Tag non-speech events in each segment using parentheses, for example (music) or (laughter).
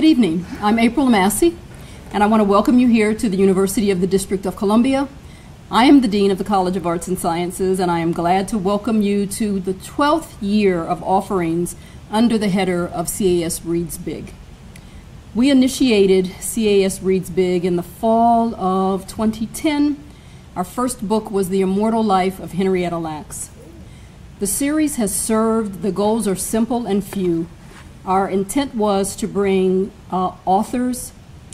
Good evening. I'm April Massey, and I want to welcome you here to the University of the District of Columbia. I am the Dean of the College of Arts and Sciences, and I am glad to welcome you to the 12th year of offerings under the header of CAS Reads Big. We initiated CAS Reads Big in the fall of 2010. Our first book was The Immortal Life of Henrietta Lacks. The series has served, the goals are simple and few our intent was to bring uh, authors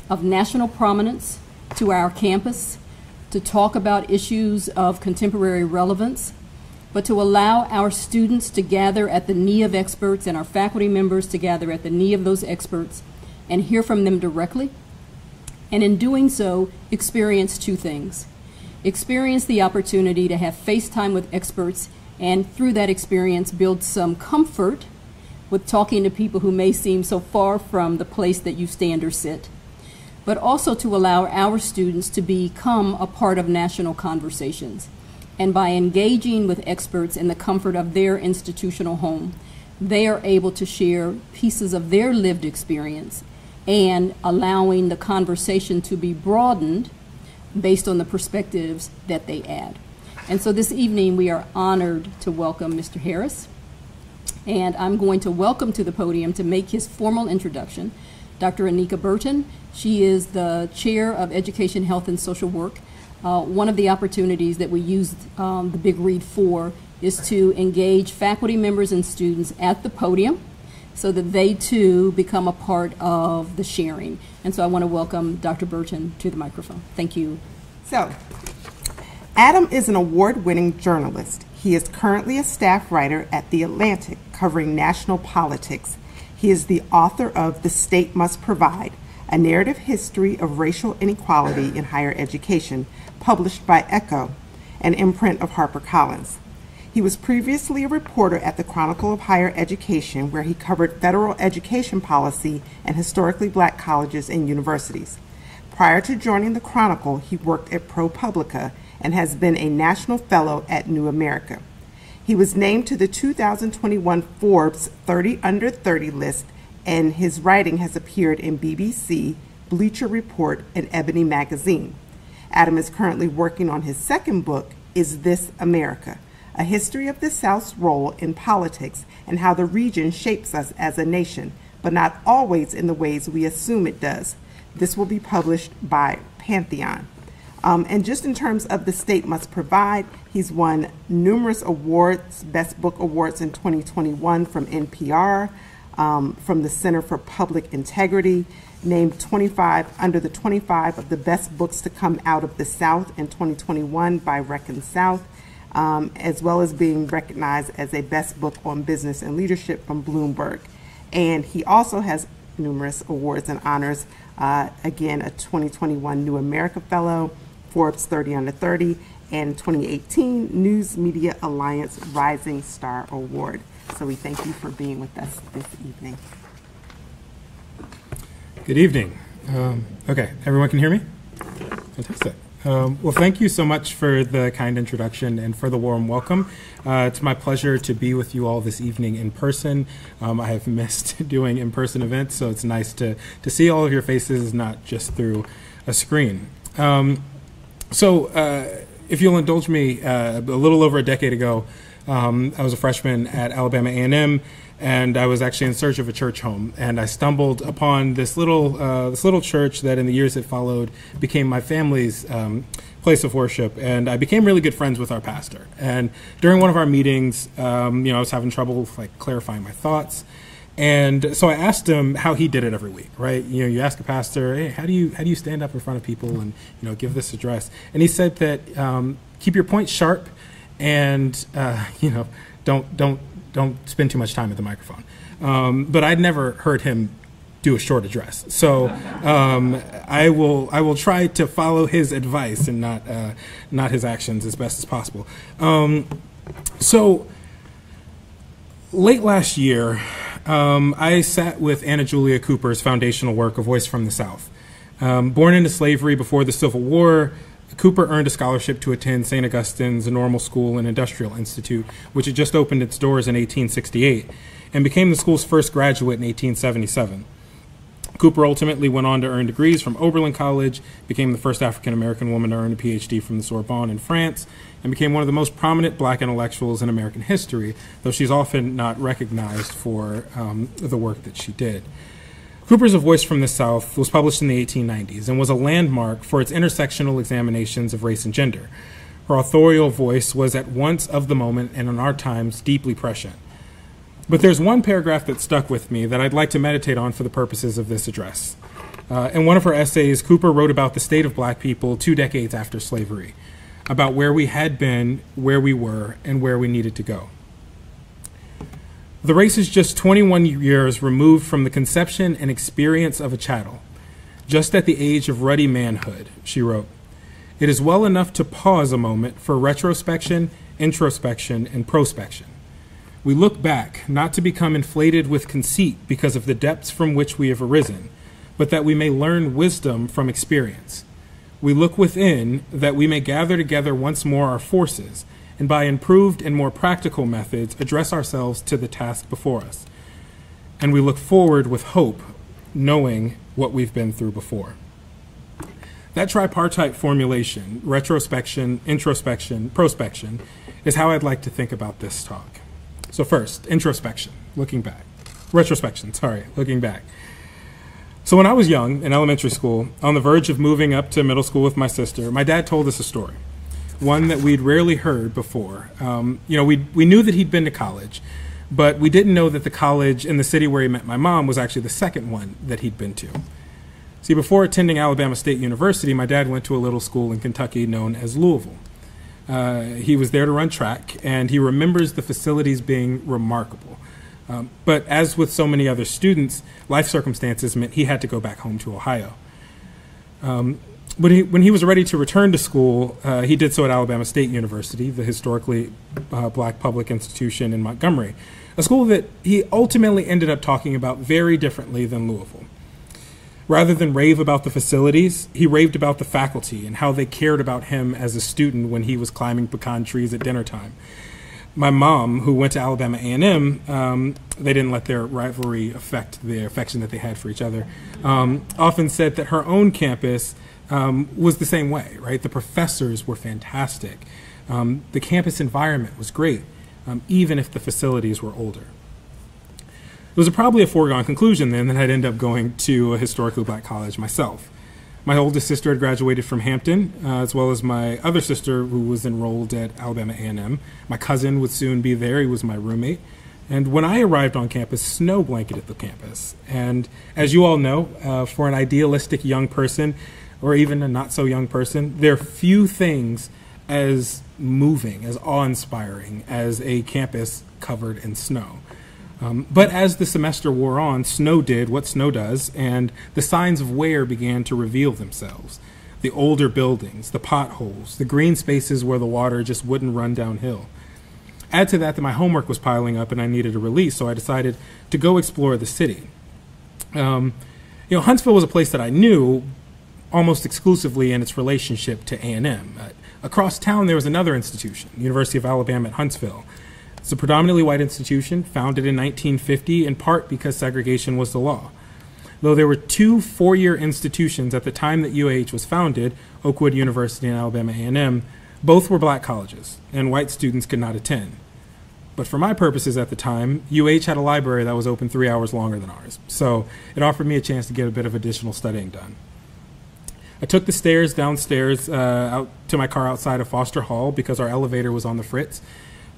of national prominence to our campus to talk about issues of contemporary relevance, but to allow our students to gather at the knee of experts and our faculty members to gather at the knee of those experts and hear from them directly. And in doing so, experience two things. Experience the opportunity to have FaceTime with experts and through that experience build some comfort with talking to people who may seem so far from the place that you stand or sit, but also to allow our students to become a part of national conversations. And by engaging with experts in the comfort of their institutional home, they are able to share pieces of their lived experience and allowing the conversation to be broadened based on the perspectives that they add. And so this evening we are honored to welcome Mr. Harris and I'm going to welcome to the podium to make his formal introduction Dr. Anika Burton. She is the Chair of Education, Health, and Social Work. Uh, one of the opportunities that we used um, the Big Read for is to engage faculty members and students at the podium so that they too become a part of the sharing. And so I want to welcome Dr. Burton to the microphone. Thank you. So, Adam is an award winning journalist. He is currently a staff writer at The Atlantic covering national politics. He is the author of The State Must Provide, a narrative history of racial inequality in higher education, published by Ecco, an imprint of HarperCollins. He was previously a reporter at the Chronicle of Higher Education, where he covered federal education policy and historically black colleges and universities. Prior to joining the Chronicle, he worked at ProPublica and has been a national fellow at New America. He was named to the 2021 Forbes 30 Under 30 list, and his writing has appeared in BBC, Bleacher Report, and Ebony Magazine. Adam is currently working on his second book, Is This America? A History of the South's Role in Politics and How the Region Shapes Us as a Nation, but not always in the ways we assume it does. This will be published by Pantheon. Um, and just in terms of the state must provide, he's won numerous awards, Best Book Awards in 2021 from NPR, um, from the Center for Public Integrity, named 25 under the 25 of the best books to come out of the South in 2021 by Reckon South, um, as well as being recognized as a best book on business and leadership from Bloomberg. And he also has numerous awards and honors. Uh, again, a 2021 New America Fellow, Forbes 30 Under 30, and 2018 News Media Alliance Rising Star Award. So we thank you for being with us this evening. Good evening. Um, okay, everyone can hear me? Fantastic. Um, well, thank you so much for the kind introduction and for the warm welcome. Uh, it's my pleasure to be with you all this evening in person. Um, I have (laughs) missed doing in-person events, so it's nice to, to see all of your faces, not just through a screen. Um, so, uh, if you'll indulge me, uh, a little over a decade ago, um, I was a freshman at Alabama A&M, and I was actually in search of a church home. And I stumbled upon this little uh, this little church that, in the years that followed, became my family's um, place of worship. And I became really good friends with our pastor. And during one of our meetings, um, you know, I was having trouble like clarifying my thoughts. And so I asked him how he did it every week, right? You know, you ask a pastor, hey, how do you how do you stand up in front of people and you know give this address? And he said that um, keep your points sharp, and uh, (laughs) you know don't don't don't spend too much time at the microphone. Um, but I'd never heard him do a short address, so um, I will I will try to follow his advice and not uh, not his actions as best as possible. Um, so late last year. Um, I sat with Anna Julia Cooper's foundational work, A Voice from the South. Um, born into slavery before the Civil War, Cooper earned a scholarship to attend St. Augustine's Normal School and Industrial Institute, which had just opened its doors in 1868, and became the school's first graduate in 1877. Cooper ultimately went on to earn degrees from Oberlin College, became the first African American woman to earn a PhD from the Sorbonne in France, and became one of the most prominent black intellectuals in American history, though she's often not recognized for um, the work that she did. Cooper's A Voice from the South was published in the 1890s and was a landmark for its intersectional examinations of race and gender. Her authorial voice was at once of the moment and in our times deeply prescient. But there's one paragraph that stuck with me that I'd like to meditate on for the purposes of this address. Uh, in one of her essays, Cooper wrote about the state of black people two decades after slavery, about where we had been, where we were, and where we needed to go. The race is just 21 years removed from the conception and experience of a chattel, just at the age of ruddy manhood, she wrote. It is well enough to pause a moment for retrospection, introspection, and prospection. We look back, not to become inflated with conceit because of the depths from which we have arisen, but that we may learn wisdom from experience. We look within, that we may gather together once more our forces, and by improved and more practical methods address ourselves to the task before us. And we look forward with hope, knowing what we've been through before. That tripartite formulation, retrospection, introspection, prospection, is how I'd like to think about this talk. So first, introspection, looking back. Retrospection, sorry, looking back. So when I was young in elementary school, on the verge of moving up to middle school with my sister, my dad told us a story, one that we'd rarely heard before. Um, you know, we we knew that he'd been to college, but we didn't know that the college in the city where he met my mom was actually the second one that he'd been to. See, before attending Alabama State University, my dad went to a little school in Kentucky known as Louisville. Uh, he was there to run track, and he remembers the facilities being remarkable. Um, but as with so many other students, life circumstances meant he had to go back home to Ohio. Um, when, he, when he was ready to return to school, uh, he did so at Alabama State University, the historically uh, black public institution in Montgomery, a school that he ultimately ended up talking about very differently than Louisville. Rather than rave about the facilities, he raved about the faculty and how they cared about him as a student when he was climbing pecan trees at dinner time. My mom, who went to Alabama A&M, um, they didn't let their rivalry affect the affection that they had for each other. Um, often said that her own campus um, was the same way. Right, the professors were fantastic. Um, the campus environment was great, um, even if the facilities were older. It was a probably a foregone conclusion then that I'd end up going to a historically black college myself. My oldest sister had graduated from Hampton, uh, as well as my other sister who was enrolled at Alabama A&M. My cousin would soon be there. He was my roommate. And when I arrived on campus, snow blanketed the campus. And as you all know, uh, for an idealistic young person, or even a not so young person, there are few things as moving, as awe inspiring as a campus covered in snow. Um, but as the semester wore on, snow did what snow does, and the signs of wear began to reveal themselves. The older buildings, the potholes, the green spaces where the water just wouldn't run downhill. Add to that that my homework was piling up and I needed a release, so I decided to go explore the city. Um, you know, Huntsville was a place that I knew almost exclusively in its relationship to A&M. Uh, across town, there was another institution, University of Alabama at Huntsville, it's a predominantly white institution, founded in 1950 in part because segregation was the law. Though there were two four-year institutions at the time that UAH was founded, Oakwood University and Alabama A&M, both were black colleges, and white students could not attend. But for my purposes at the time, UH had a library that was open three hours longer than ours, so it offered me a chance to get a bit of additional studying done. I took the stairs downstairs uh, out to my car outside of Foster Hall because our elevator was on the fritz,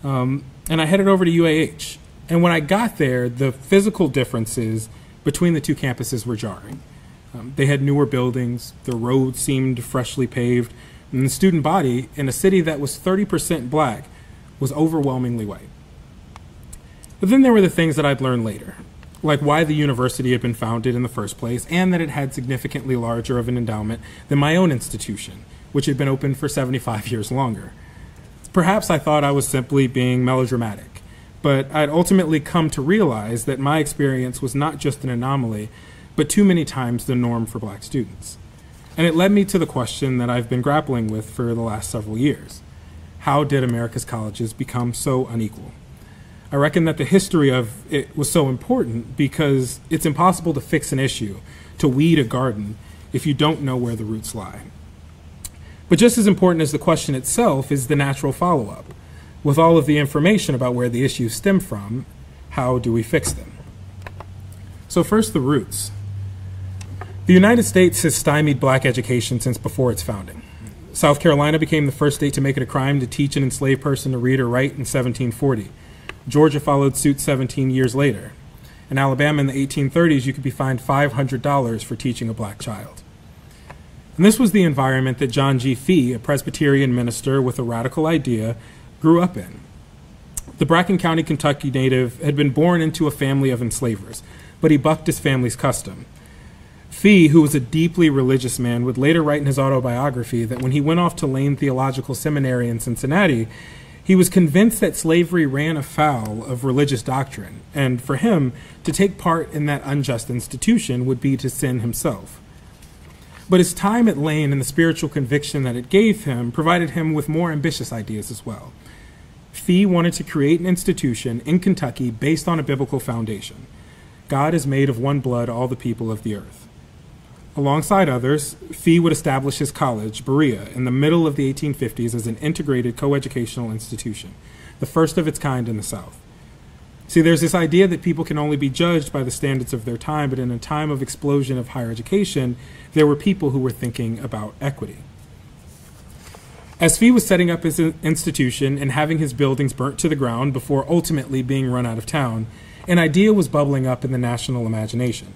um, and I headed over to UAH. And when I got there, the physical differences between the two campuses were jarring. Um, they had newer buildings, the roads seemed freshly paved, and the student body in a city that was 30% black was overwhelmingly white. But then there were the things that I'd learned later, like why the university had been founded in the first place and that it had significantly larger of an endowment than my own institution, which had been open for 75 years longer. Perhaps I thought I was simply being melodramatic, but I'd ultimately come to realize that my experience was not just an anomaly, but too many times the norm for black students. And it led me to the question that I've been grappling with for the last several years How did America's colleges become so unequal? I reckon that the history of it was so important because it's impossible to fix an issue, to weed a garden, if you don't know where the roots lie. But just as important as the question itself is the natural follow up. With all of the information about where the issues stem from, how do we fix them? So, first, the roots. The United States has stymied black education since before its founding. South Carolina became the first state to make it a crime to teach an enslaved person to read or write in 1740. Georgia followed suit 17 years later. In Alabama in the 1830s, you could be fined $500 for teaching a black child. And this was the environment that John G. Fee, a Presbyterian minister with a radical idea, grew up in. The Bracken County, Kentucky native had been born into a family of enslavers, but he bucked his family's custom. Fee, who was a deeply religious man, would later write in his autobiography that when he went off to Lane Theological Seminary in Cincinnati, he was convinced that slavery ran afoul of religious doctrine, and for him, to take part in that unjust institution would be to sin himself. But his time at Lane and the spiritual conviction that it gave him provided him with more ambitious ideas as well. Fee wanted to create an institution in Kentucky based on a biblical foundation. God is made of one blood, all the people of the earth. Alongside others, Fee would establish his college, Berea, in the middle of the 1850s as an integrated coeducational institution, the first of its kind in the South. See, there's this idea that people can only be judged by the standards of their time, but in a time of explosion of higher education, there were people who were thinking about equity. As Fee was setting up his institution and having his buildings burnt to the ground before ultimately being run out of town, an idea was bubbling up in the national imagination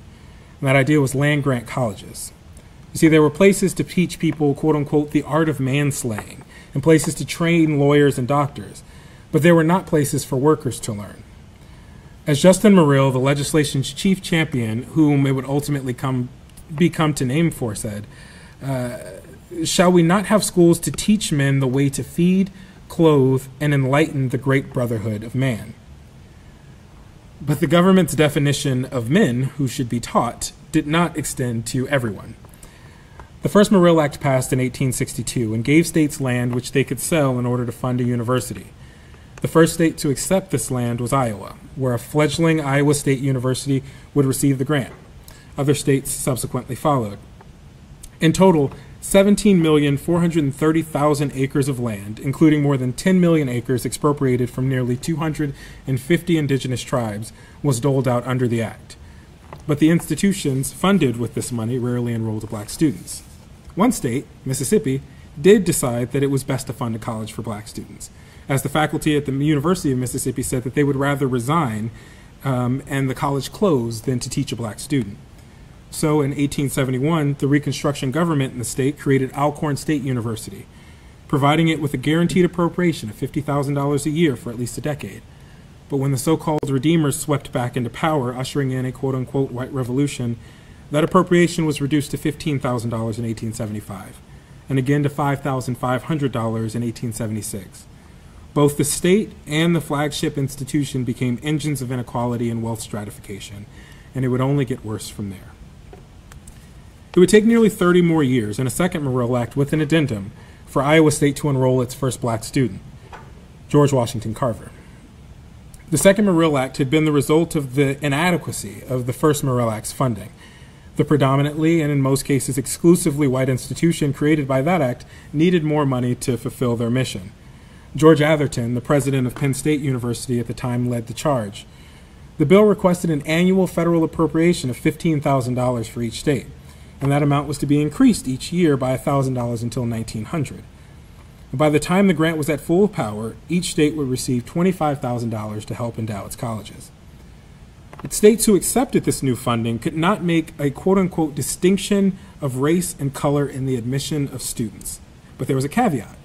and that idea was land grant colleges. You see, there were places to teach people, quote unquote, the art of manslaying, and places to train lawyers and doctors, but there were not places for workers to learn. As Justin Morrill, the legislation's chief champion, whom it would ultimately come, become to name for, said, uh, Shall we not have schools to teach men the way to feed, clothe, and enlighten the great brotherhood of man? But the government's definition of men who should be taught did not extend to everyone. The first Morrill Act passed in 1862 and gave states land which they could sell in order to fund a university. The first state to accept this land was Iowa, where a fledgling Iowa State University would receive the grant. Other states subsequently followed. In total, 17,430,000 acres of land, including more than 10 million acres expropriated from nearly 250 indigenous tribes, was doled out under the Act. But the institutions funded with this money rarely enrolled black students. One state, Mississippi, did decide that it was best to fund a college for black students, as the faculty at the University of Mississippi said that they would rather resign um, and the college close than to teach a black student. So in 1871, the Reconstruction government in the state created Alcorn State University, providing it with a guaranteed appropriation of $50,000 a year for at least a decade. But when the so called Redeemers swept back into power, ushering in a quote unquote white revolution, that appropriation was reduced to $15,000 in 1875, and again to $5,500 in 1876. Both the state and the flagship institution became engines of inequality and wealth stratification, and it would only get worse from there. It would take nearly 30 more years and a second Morrill Act with an addendum for Iowa State to enroll its first black student, George Washington Carver. The second Morrill Act had been the result of the inadequacy of the first Morrill Act's funding. The predominantly and in most cases exclusively white institution created by that act needed more money to fulfill their mission. George Atherton, the president of Penn State University at the time, led the charge. The bill requested an annual federal appropriation of $15,000 for each state and that amount was to be increased each year by $1,000 until 1900. By the time the grant was at full power, each state would receive $25,000 to help endow its colleges. But states who accepted this new funding could not make a quote unquote distinction of race and color in the admission of students. But there was a caveat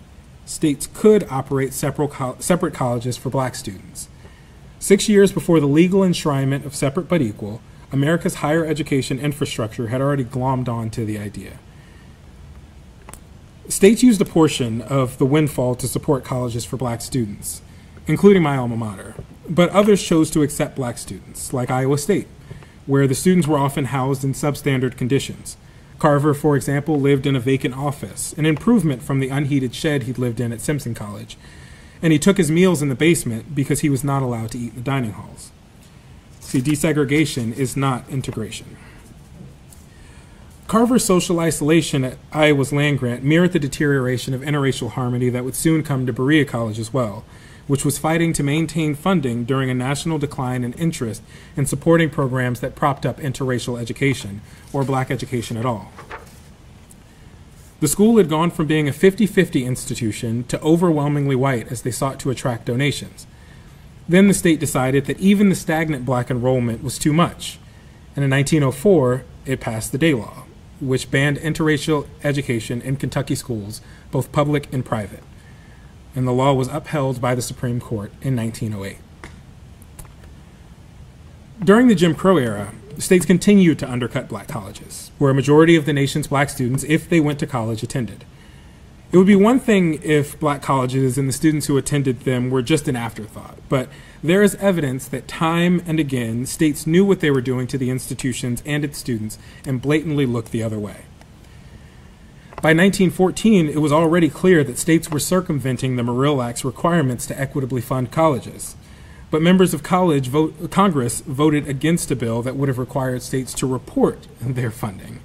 states could operate separate, separate colleges for black students. Six years before the legal enshrinement of separate but equal, America's higher education infrastructure had already glommed on to the idea. States used a portion of the windfall to support colleges for black students, including my alma mater, but others chose to accept black students, like Iowa State, where the students were often housed in substandard conditions. Carver, for example, lived in a vacant office, an improvement from the unheated shed he'd lived in at Simpson College. and he took his meals in the basement because he was not allowed to eat in the dining halls. See, desegregation is not integration. Carver's social isolation at Iowa's land grant mirrored the deterioration of interracial harmony that would soon come to Berea College as well, which was fighting to maintain funding during a national decline in interest in supporting programs that propped up interracial education, or black education at all. The school had gone from being a 50 50 institution to overwhelmingly white as they sought to attract donations. Then the state decided that even the stagnant black enrollment was too much, and in 1904 it passed the Day Law which banned interracial education in Kentucky schools, both public and private. And the law was upheld by the Supreme Court in 1908. During the Jim Crow era, states continued to undercut black colleges, where a majority of the nation's black students, if they went to college, attended. It would be one thing if black colleges and the students who attended them were just an afterthought, but there is evidence that time and again states knew what they were doing to the institutions and its students and blatantly looked the other way. By 1914, it was already clear that states were circumventing the Morrill Act's requirements to equitably fund colleges. But members of college vote, Congress voted against a bill that would have required states to report (laughs) their funding.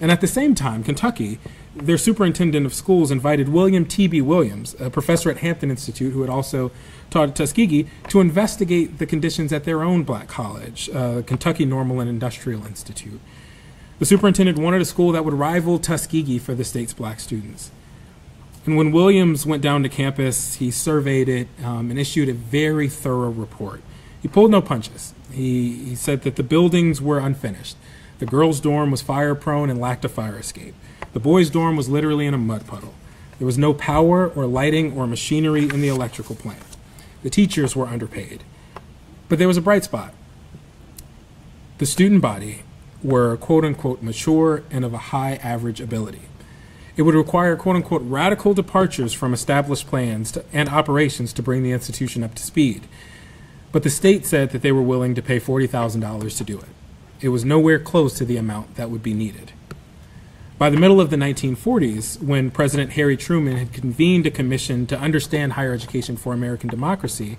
And at the same time, Kentucky their superintendent of schools invited William T.B. Williams, a professor at Hampton Institute who had also taught at Tuskegee, to investigate the conditions at their own black college, uh, Kentucky Normal and Industrial Institute. The superintendent wanted a school that would rival Tuskegee for the state's black students. And when Williams went down to campus, he surveyed it um, and issued a very thorough report. He pulled no punches. He, he said that the buildings were unfinished. The girls' dorm was fire prone and lacked a fire escape. The boys' dorm was literally in a mud puddle. There was no power or lighting or machinery in the electrical plant. The teachers were underpaid. But there was a bright spot. The student body were quote unquote mature and of a high average ability. It would require quote unquote radical departures from established plans to, and operations to bring the institution up to speed. But the state said that they were willing to pay $40,000 to do it. It was nowhere close to the amount that would be needed. By the middle of the 1940s, when President Harry Truman had convened a commission to understand higher education for American democracy,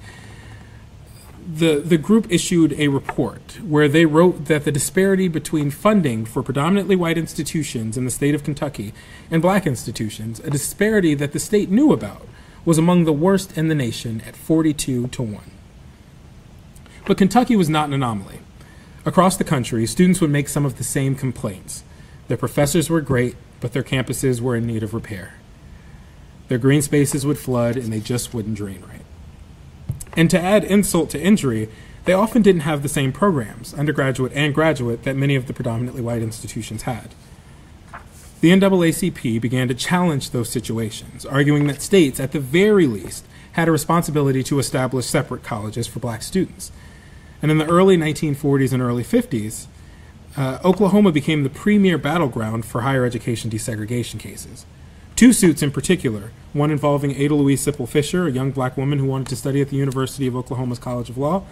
the, the group issued a report where they wrote that the disparity between funding for predominantly white institutions in the state of Kentucky and black institutions, a disparity that the state knew about, was among the worst in the nation at 42 to 1. But Kentucky was not an anomaly. Across the country, students would make some of the same complaints. Their professors were great, but their campuses were in need of repair. Their green spaces would flood and they just wouldn't drain right. And to add insult to injury, they often didn't have the same programs, undergraduate and graduate, that many of the predominantly white institutions had. The NAACP began to challenge those situations, arguing that states, at the very least, had a responsibility to establish separate colleges for black students. And in the early 1940s and early 50s, uh, Oklahoma became the premier battleground for higher education desegregation cases. Two suits in particular, one involving Ada Louise Sipuel Fisher, a young black woman who wanted to study at the University of Oklahoma's College of Law,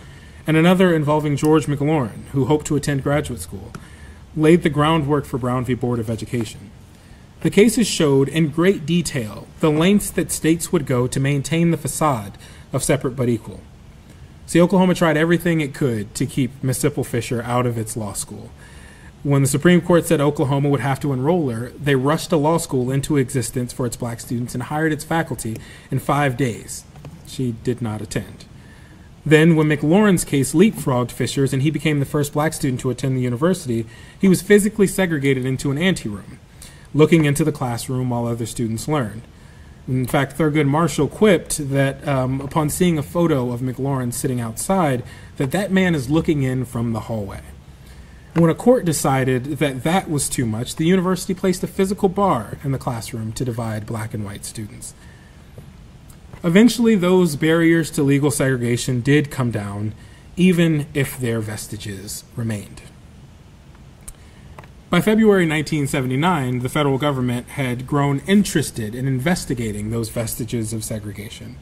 and another involving George McLaurin, who hoped to attend graduate school, laid the groundwork for Brown v. Board of Education. The cases showed in great detail the lengths that states would go to maintain the facade of separate but equal. See, Oklahoma tried everything it could to keep Miss Sipuel Fisher out of its law school. When the Supreme Court said Oklahoma would have to enroll her, they rushed a law school into existence for its black students and hired its faculty in five days. She did not attend. Then, when McLaurin's case leapfrogged Fisher's and he became the first black student to attend the university, he was physically segregated into an anteroom, looking into the classroom while other students learned. In fact, Thurgood Marshall quipped that um, upon seeing a photo of McLaurin sitting outside, that that man is looking in from the hallway. When a court decided that that was too much, the university placed a physical bar in the classroom to divide black and white students. Eventually, those barriers to legal segregation did come down, even if their vestiges remained. By February 1979, the federal government had grown interested in investigating those vestiges of segregation.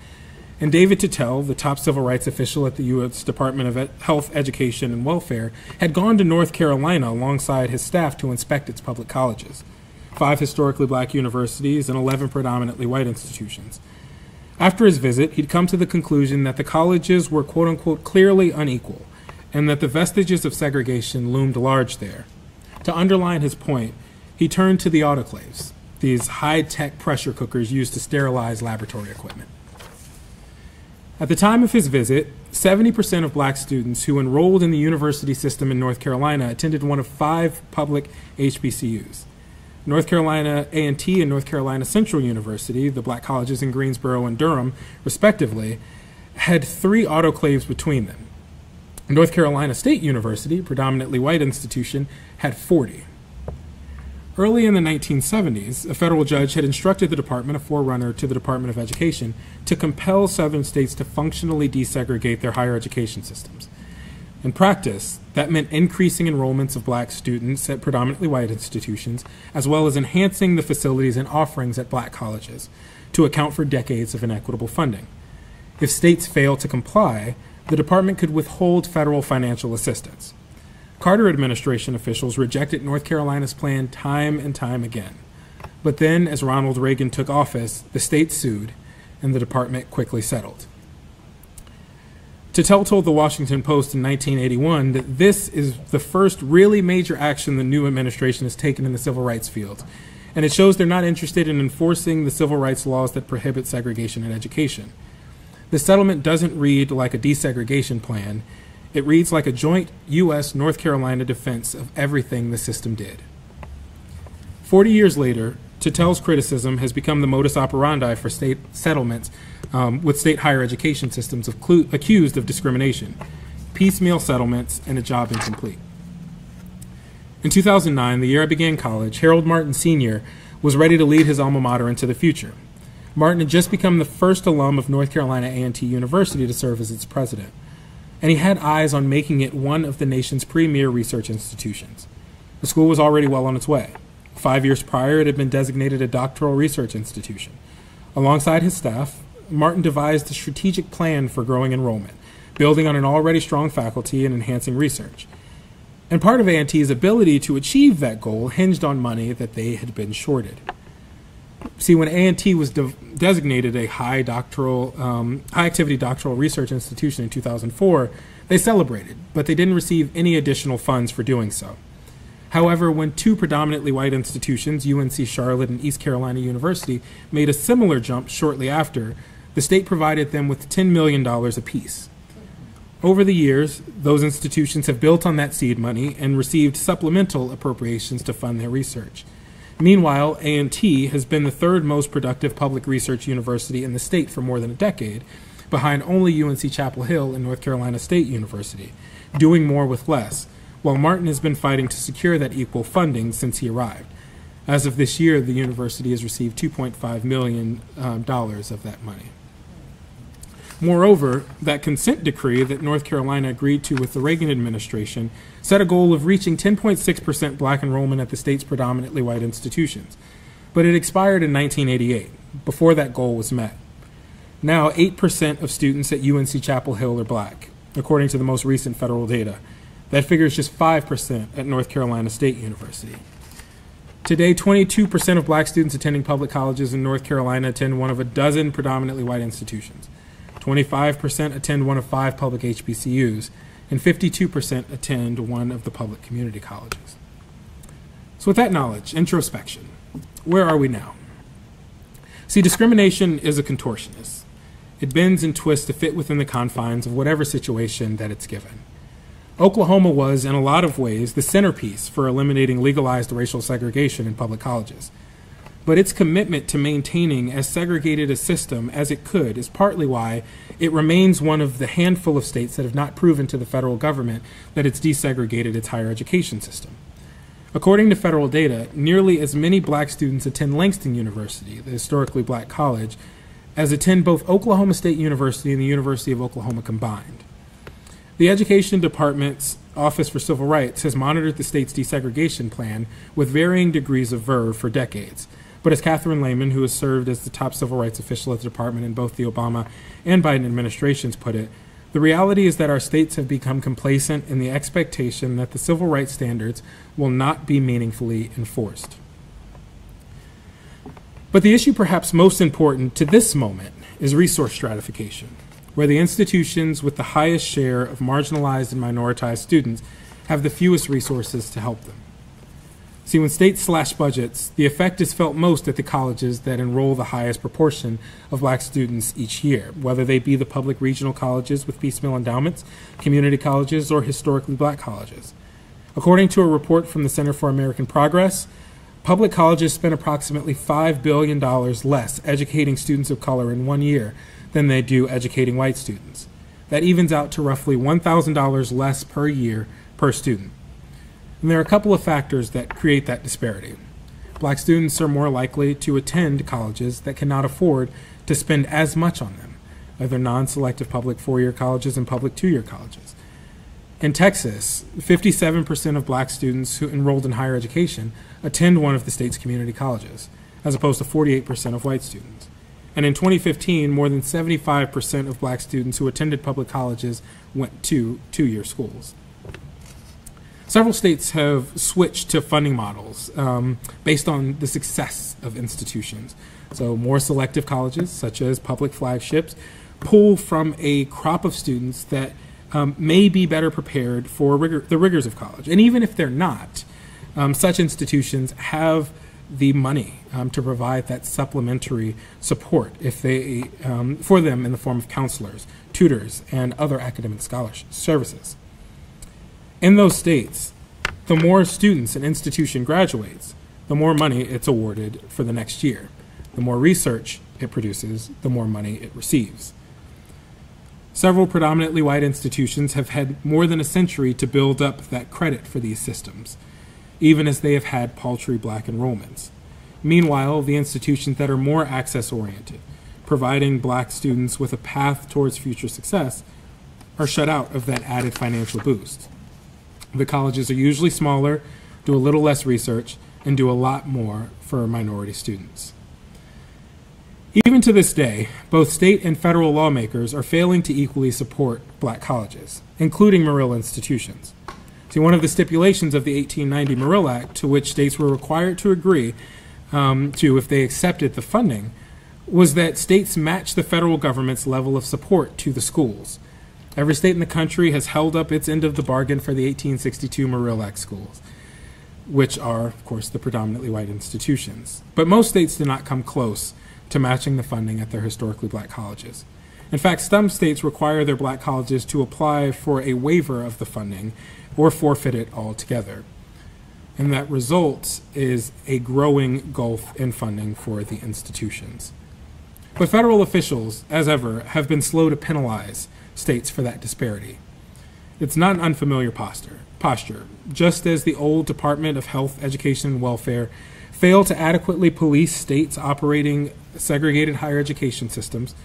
And David Tatel, the top civil rights official at the U.S. Department of Health, Education, and Welfare, had gone to North Carolina alongside his staff to inspect its public colleges five historically black universities and 11 predominantly white institutions. After his visit, he'd come to the conclusion that the colleges were quote unquote clearly unequal and that the vestiges of segregation loomed large there. To underline his point, he turned to the autoclaves, these high tech pressure cookers used to sterilize laboratory equipment. At the time of his visit, 70% of black students who enrolled in the university system in North Carolina attended one of five public HBCUs. North Carolina A&T and North Carolina Central University, the black colleges in Greensboro and Durham, respectively, had three autoclaves between them. North Carolina State University, predominantly white institution, had 40. Early in the 1970s, a federal judge had instructed the department, a forerunner to the Department of Education, to compel southern states to functionally desegregate their higher education systems. In practice, that meant increasing enrollments of black students at predominantly white institutions, as well as enhancing the facilities and offerings at black colleges to account for decades of inequitable funding. If states failed to comply, the department could withhold federal financial assistance. Carter administration officials rejected North Carolina's plan time and time again. But then, as Ronald Reagan took office, the state sued, and the department quickly settled. Tatel told the Washington Post in 1981 that this is the first really major action the new administration has taken in the civil rights field, and it shows they're not interested in enforcing the civil rights laws that prohibit segregation in education. The settlement doesn't read like a desegregation plan, it reads like a joint U.S. North Carolina defense of everything the system did. Forty years later, Tatel's criticism has become the modus operandi for state settlements um, with state higher education systems clu- accused of discrimination, piecemeal settlements, and a job incomplete. In 2009, the year I began college, Harold Martin Sr. was ready to lead his alma mater into the future. Martin had just become the first alum of North Carolina A&T University to serve as its president and he had eyes on making it one of the nation's premier research institutions. The school was already well on its way. Five years prior, it had been designated a doctoral research institution. Alongside his staff, Martin devised a strategic plan for growing enrollment, building on an already strong faculty and enhancing research. And part of A&T's ability to achieve that goal hinged on money that they had been shorted. See, when A&T was de- designated a high doctoral, um, high activity doctoral research institution in 2004, they celebrated, but they didn't receive any additional funds for doing so. However, when two predominantly white institutions, UNC Charlotte and East Carolina University, made a similar jump shortly after, the state provided them with $10 million apiece. Over the years, those institutions have built on that seed money and received supplemental appropriations to fund their research. Meanwhile, A&T has been the third most productive public research university in the state for more than a decade, behind only UNC Chapel Hill and North Carolina State University, doing more with less, while Martin has been fighting to secure that equal funding since he arrived. As of this year, the university has received $2.5 million um, of that money. Moreover, that consent decree that North Carolina agreed to with the Reagan administration set a goal of reaching 10.6% black enrollment at the state's predominantly white institutions. But it expired in 1988, before that goal was met. Now, 8% of students at UNC Chapel Hill are black, according to the most recent federal data. That figure is just 5% at North Carolina State University. Today, 22% of black students attending public colleges in North Carolina attend one of a dozen predominantly white institutions. 25% attend one of five public HBCUs, and 52% attend one of the public community colleges. So, with that knowledge, introspection, where are we now? See, discrimination is a contortionist. It bends and twists to fit within the confines of whatever situation that it's given. Oklahoma was, in a lot of ways, the centerpiece for eliminating legalized racial segregation in public colleges but its commitment to maintaining as segregated a system as it could is partly why it remains one of the handful of states that have not proven to the federal government that it's desegregated its higher education system. According to federal data, nearly as many black students attend Langston University, the historically black college, as attend both Oklahoma State University and the University of Oklahoma combined. The Education Department's Office for Civil Rights has monitored the state's desegregation plan with varying degrees of verve for decades but as Catherine Lhamon, who has served as the top civil rights official at the department in both the Obama and Biden administrations, put it, the reality is that our states have become complacent in the expectation that the civil rights standards will not be meaningfully enforced. But the issue perhaps most important to this moment is resource stratification, where the institutions with the highest share of marginalized and minoritized students have the fewest resources to help them. See, when states slash budgets, the effect is felt most at the colleges that enroll the highest proportion of black students each year, whether they be the public regional colleges with piecemeal endowments, community colleges, or historically black colleges. According to a report from the Center for American Progress, public colleges spend approximately $5 billion less educating students of color in one year than they do educating white students. That evens out to roughly $1,000 less per year per student. And there are a couple of factors that create that disparity. Black students are more likely to attend colleges that cannot afford to spend as much on them, either non selective public four year colleges and public two year colleges. In Texas, 57% of black students who enrolled in higher education attend one of the state's community colleges, as opposed to 48% of white students. And in 2015, more than 75% of black students who attended public colleges went to two year schools. Several states have switched to funding models um, based on the success of institutions. So, more selective colleges, such as public flagships, pull from a crop of students that um, may be better prepared for rigor, the rigors of college. And even if they're not, um, such institutions have the money um, to provide that supplementary support if they um, for them in the form of counselors, tutors, and other academic scholarship services. In those states, the more students an institution graduates, the more money it's awarded for the next year. The more research it produces, the more money it receives. Several predominantly white institutions have had more than a century to build up that credit for these systems, even as they have had paltry black enrollments. Meanwhile, the institutions that are more access oriented, providing black students with a path towards future success, are shut out of that added financial boost. The colleges are usually smaller, do a little less research, and do a lot more for minority students. Even to this day, both state and federal lawmakers are failing to equally support black colleges, including Morrill institutions. See, one of the stipulations of the 1890 Morrill Act, to which states were required to agree um, to if they accepted the funding, was that states match the federal government's level of support to the schools. Every state in the country has held up its end of the bargain for the 1862 Morrill Act schools, which are, of course, the predominantly white institutions. But most states do not come close to matching the funding at their historically black colleges. In fact, some states require their black colleges to apply for a waiver of the funding or forfeit it altogether. And that result is a growing gulf in funding for the institutions. But federal officials, as ever, have been slow to penalize states for that disparity. It's not an unfamiliar posture, posture. Just as the old Department of Health, Education, and Welfare failed to adequately police states operating segregated higher education systems,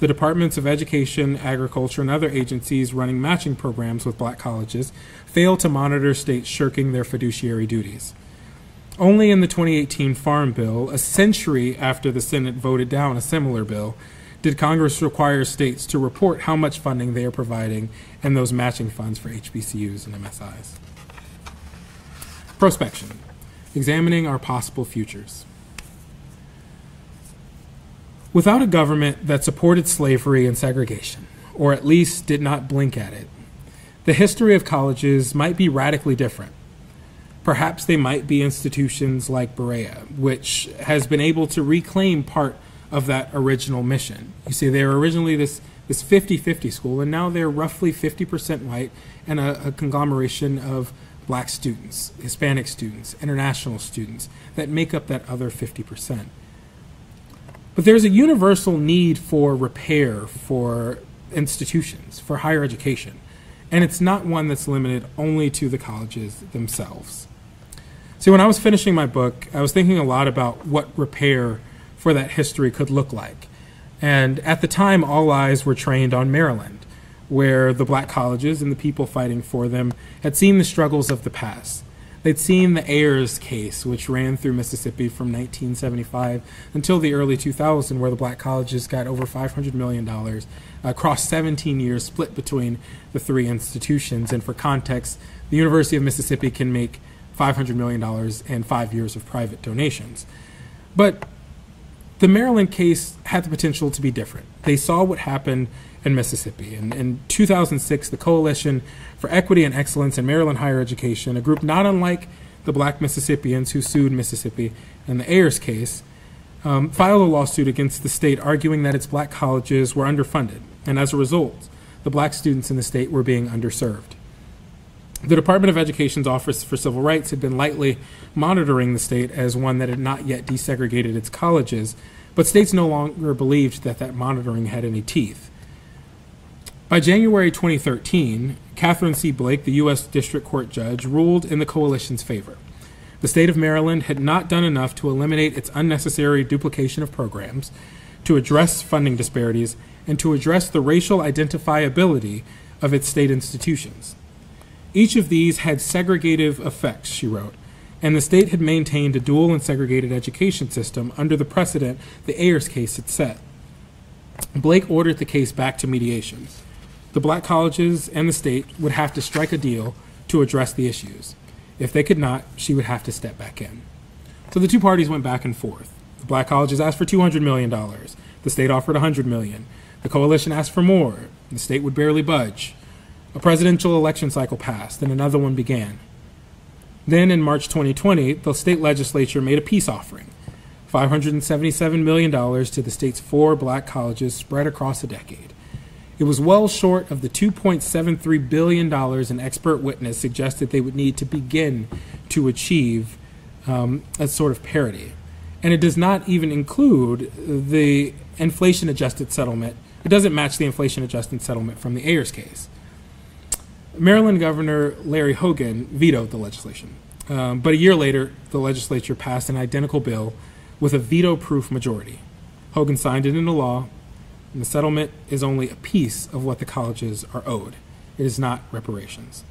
the Departments of Education, Agriculture, and other agencies running matching programs with black colleges failed to monitor states shirking their fiduciary duties. Only in the 2018 Farm Bill, a century after the Senate voted down a similar bill, did Congress require states to report how much funding they are providing and those matching funds for HBCUs and MSIs? Prospection, examining our possible futures. Without a government that supported slavery and segregation, or at least did not blink at it, the history of colleges might be radically different. Perhaps they might be institutions like Berea, which has been able to reclaim part of that original mission. You see, they were originally this this 50-50 school, and now they're roughly 50% white and a, a conglomeration of black students, Hispanic students, international students that make up that other 50%. But there's a universal need for repair for institutions, for higher education, and it's not one that's limited only to the colleges themselves. See, when I was finishing my book, I was thinking a lot about what repair for that history could look like. And at the time, all eyes were trained on Maryland, where the black colleges and the people fighting for them had seen the struggles of the past. They'd seen the Ayers case, which ran through Mississippi from 1975 until the early 2000s, where the black colleges got over $500 million across 17 years, split between the three institutions. And for context, the University of Mississippi can make $500 million in five years of private donations. But the Maryland case had the potential to be different. They saw what happened in Mississippi. And in 2006, the Coalition for Equity and Excellence in Maryland Higher Education, a group not unlike the black Mississippians who sued Mississippi in the Ayers case, um, filed a lawsuit against the state arguing that its black colleges were underfunded. And as a result, the black students in the state were being underserved. The Department of Education's Office for Civil Rights had been lightly monitoring the state as one that had not yet desegregated its colleges, but states no longer believed that that monitoring had any teeth. By January 2013, Catherine C. Blake, the U.S. District Court judge, ruled in the coalition's favor. The state of Maryland had not done enough to eliminate its unnecessary duplication of programs, to address funding disparities, and to address the racial identifiability of its state institutions. Each of these had segregative effects, she wrote, and the state had maintained a dual and segregated education system under the precedent the Ayers case had set. Blake ordered the case back to mediation the black colleges and the state would have to strike a deal to address the issues. If they could not, she would have to step back in. So the two parties went back and forth. The black colleges asked for $200 million. The state offered 100 million. The coalition asked for more. The state would barely budge. A presidential election cycle passed, and another one began. Then, in March 2020, the state legislature made a peace offering $577 million to the state's four black colleges spread across a decade. It was well short of the $2.73 billion an expert witness suggested they would need to begin to achieve um, a sort of parity. And it does not even include the inflation adjusted settlement. It doesn't match the inflation adjusted settlement from the Ayers case. Maryland Governor Larry Hogan vetoed the legislation. Um, but a year later, the legislature passed an identical bill with a veto proof majority. Hogan signed it into law, and the settlement is only a piece of what the colleges are owed. It is not reparations.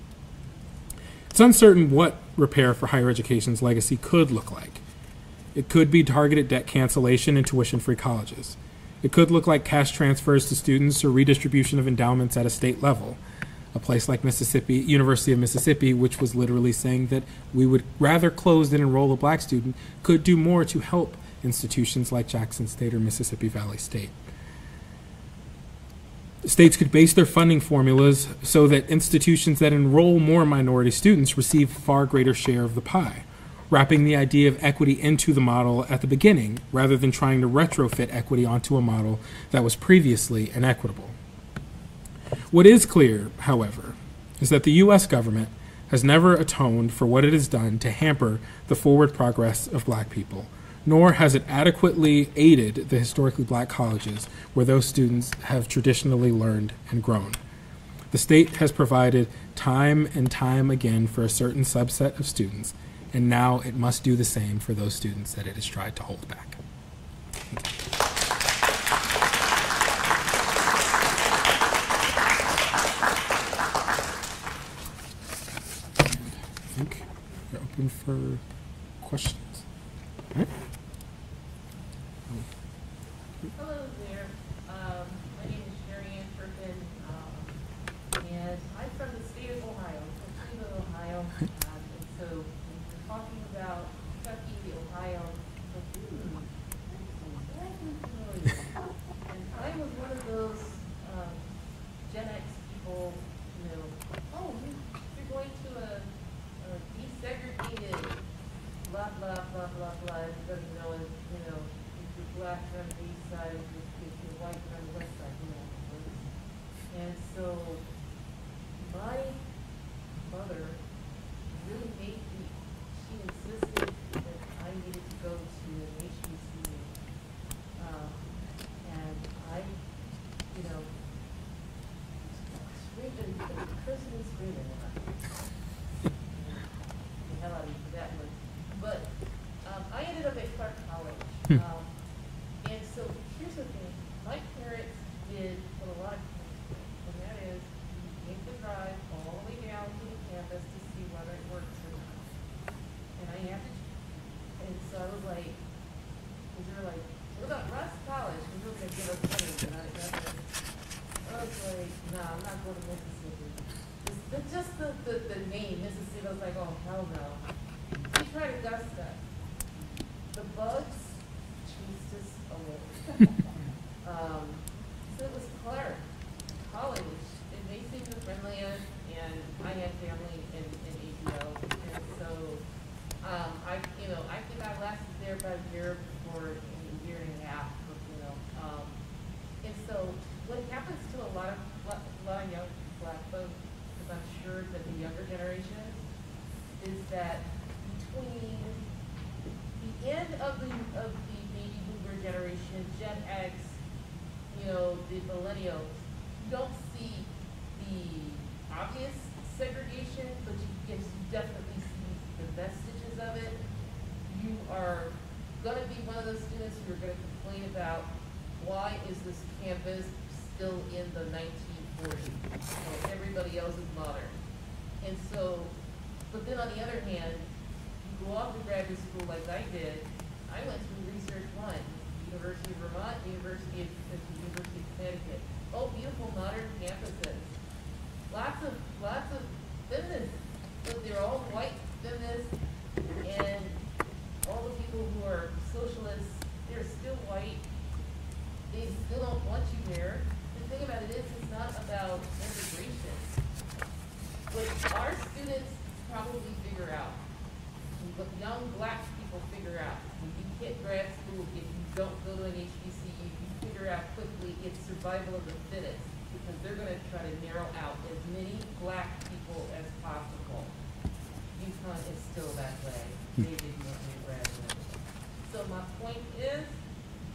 It's uncertain what repair for higher education's legacy could look like. It could be targeted debt cancellation and tuition free colleges. It could look like cash transfers to students or redistribution of endowments at a state level. A place like Mississippi, University of Mississippi, which was literally saying that we would rather close than enroll a black student, could do more to help institutions like Jackson State or Mississippi Valley State. States could base their funding formulas so that institutions that enroll more minority students receive far greater share of the pie, wrapping the idea of equity into the model at the beginning rather than trying to retrofit equity onto a model that was previously inequitable. What is clear, however, is that the U.S. government has never atoned for what it has done to hamper the forward progress of black people nor has it adequately aided the historically black colleges where those students have traditionally learned and grown. The state has provided time and time again for a certain subset of students, and now it must do the same for those students that it has tried to hold back. I think we're open for questions. Hmm? About a year for a year and a half, you know. Um, and so what happens to a lot of a lot of young black folks, because I'm sure that the younger generation is that between the end of the of the baby boomer generation, Gen X, you know, the millennials, you don't see the obvious segregation, but you definitely see the vestiges of it you are going to be one are going to complain about why is this campus still in the 1940s when everybody else is modern. And so, but then on the other hand, you go off to graduate school like I did. I went to Research One, University of Vermont, University of, University of Connecticut. Oh, beautiful modern campuses. Lots of lots of feminists, but they're all white feminists and all the people who are socialists, they're still white. They still don't want you there. The thing about it is, it's not about integration. What our students probably figure out, what young black people figure out, when you hit grad school, if you don't go to an HBCU, you figure out quickly it's survival of the fittest because they're going to try to narrow out as many black people as possible. UConn is still that way. They didn't want me to graduate. So my point is,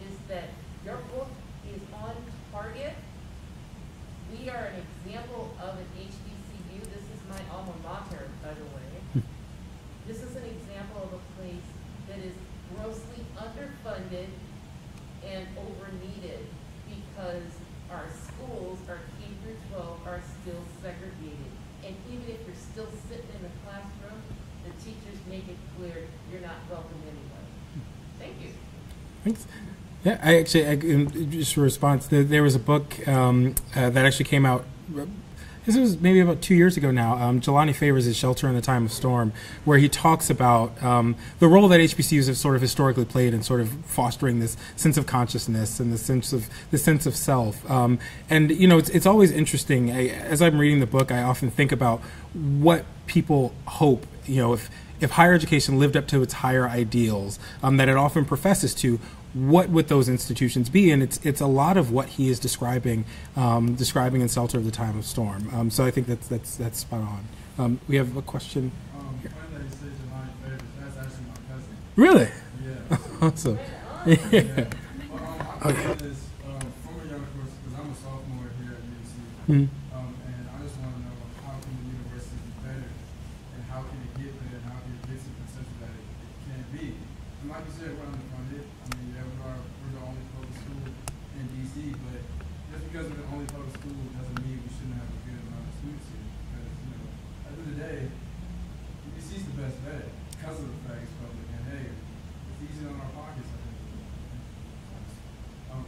is that your book is on target. We are an example of an HBCU. This is my alma mater, by the way. This is an example of a place that is grossly underfunded and overneeded because our schools, our K through 12, are still segregated. And even if you're still sitting in the classroom, the teachers make it clear you're not welcome anyway. Thank you. Thanks. Yeah, I actually, I, just a response, there, there was a book um, uh, that actually came out, this was maybe about two years ago now, um, Jelani Favors' his Shelter in the Time of Storm, where he talks about um, the role that HBCUs have sort of historically played in sort of fostering this sense of consciousness and the sense of the sense of self. Um, and, you know, it's, it's always interesting. I, as I'm reading the book, I often think about what people hope, you know, if if higher education lived up to its higher ideals um, that it often professes to, what would those institutions be? And it's it's a lot of what he is describing, um, describing in Shelter of the Time of Storm. Um, so I think that's that's that's spot on. Um, we have a question. Um, That's actually my cousin. Really? Yeah. (laughs) awesome. (laughs) yeah. Well, um, my question is, um, from a young person, because I'm a sophomore here at UDC. Mhm. Um, and I just want to know how can the university be better, and how can it get there, and how can it get to the potential that it, it can be. And like you said, we're underfunded. I mean, yeah, we are we're the only public school in DC, but just because we're the only public school doesn't mean we shouldn't have a good amount of students here. Because you know, at the end of the day, UDC's the best bet because of the fact it's public, and hey, it's easy on our pockets. I think. Um,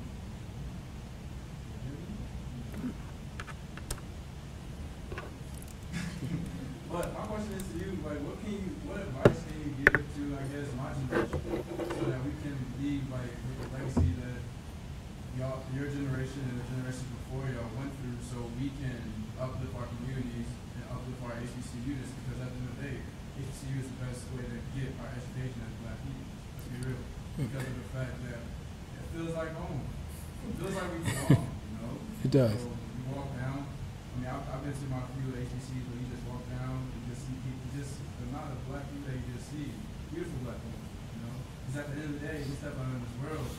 But my question is to you, like, what can you, what advice can you give to, I guess, my generation, so that we can leave, like, with the legacy that y'all, your generation and the generation before y'all went through, so we can uplift our communities and uplift our HBCUs, because at the end of the day, HBCU is the best way to get our education as black people. Let's be real, because of the fact that it feels like home. It feels like we belong, you know? It does. So you walk down, I mean, I've, I've been to my few HBCUs where you just walk down, you just see people, just the amount of black people that you just see, beautiful black people, you know? Because at the end of the day, we step out in this world,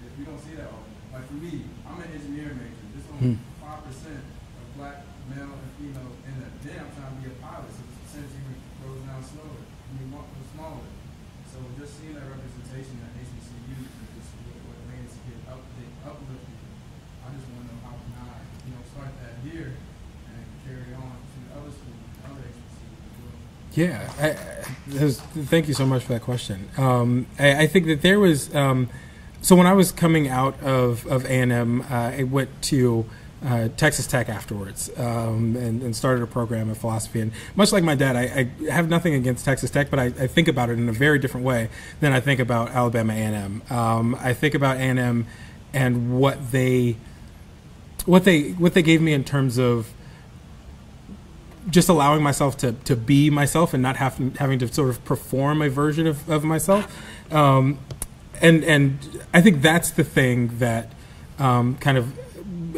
if we don't see that often. Like for me, I'm an engineering major. There's only hmm. five percent of black male and female in that. Then I'm trying to be a pilot, so the percentage even goes down slower. I mean, smaller. So just seeing that representation at HBCU is just what, what ways to get up, uplifted. I just want to know how can I, you know, start that here and carry on to other schools, other well. Yeah, I, thank you so much for that question. Um, I, I think that there was um, so when I was coming out of of A and M, uh, I went to uh, Texas Tech afterwards um, and, and started a program in philosophy. And much like my dad, I, I have nothing against Texas Tech, but I, I think about it in a very different way than I think about Alabama A and M. Um, I think about A and M and what they what they what they gave me in terms of just allowing myself to, to be myself and not having having to sort of perform a version of, of myself. Um, and and I think that's the thing that um, kind of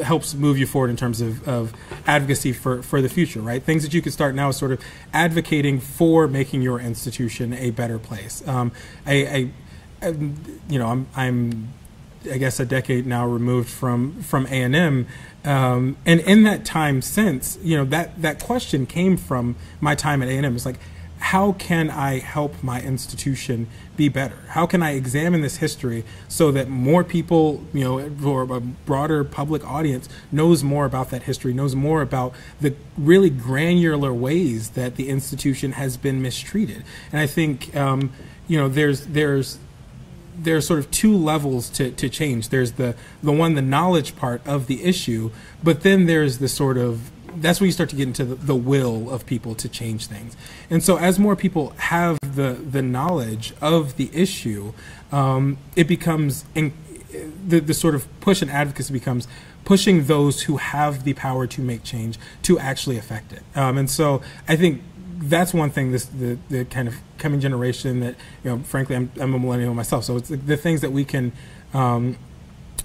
helps move you forward in terms of, of advocacy for, for the future, right? Things that you could start now is sort of advocating for making your institution a better place. Um, I, I, I, you know, I'm, I'm, I guess a decade now removed from from A and M, um, and in that time since, you know, that that question came from my time at A and M. It's like, how can I help my institution be better? How can I examine this history so that more people, you know, or a broader public audience knows more about that history, knows more about the really granular ways that the institution has been mistreated? And I think, um, you know, there's there's there's sort of two levels to, to change. There's the the one the knowledge part of the issue, but then there's the sort of that's where you start to get into the, the will of people to change things. And so as more people have the the knowledge of the issue, um, it becomes in, the the sort of push and advocacy becomes pushing those who have the power to make change to actually affect it. Um, and so I think that's one thing this the, the kind of coming generation that you know frankly I'm, I'm a millennial myself. So it's the, the things that we can um,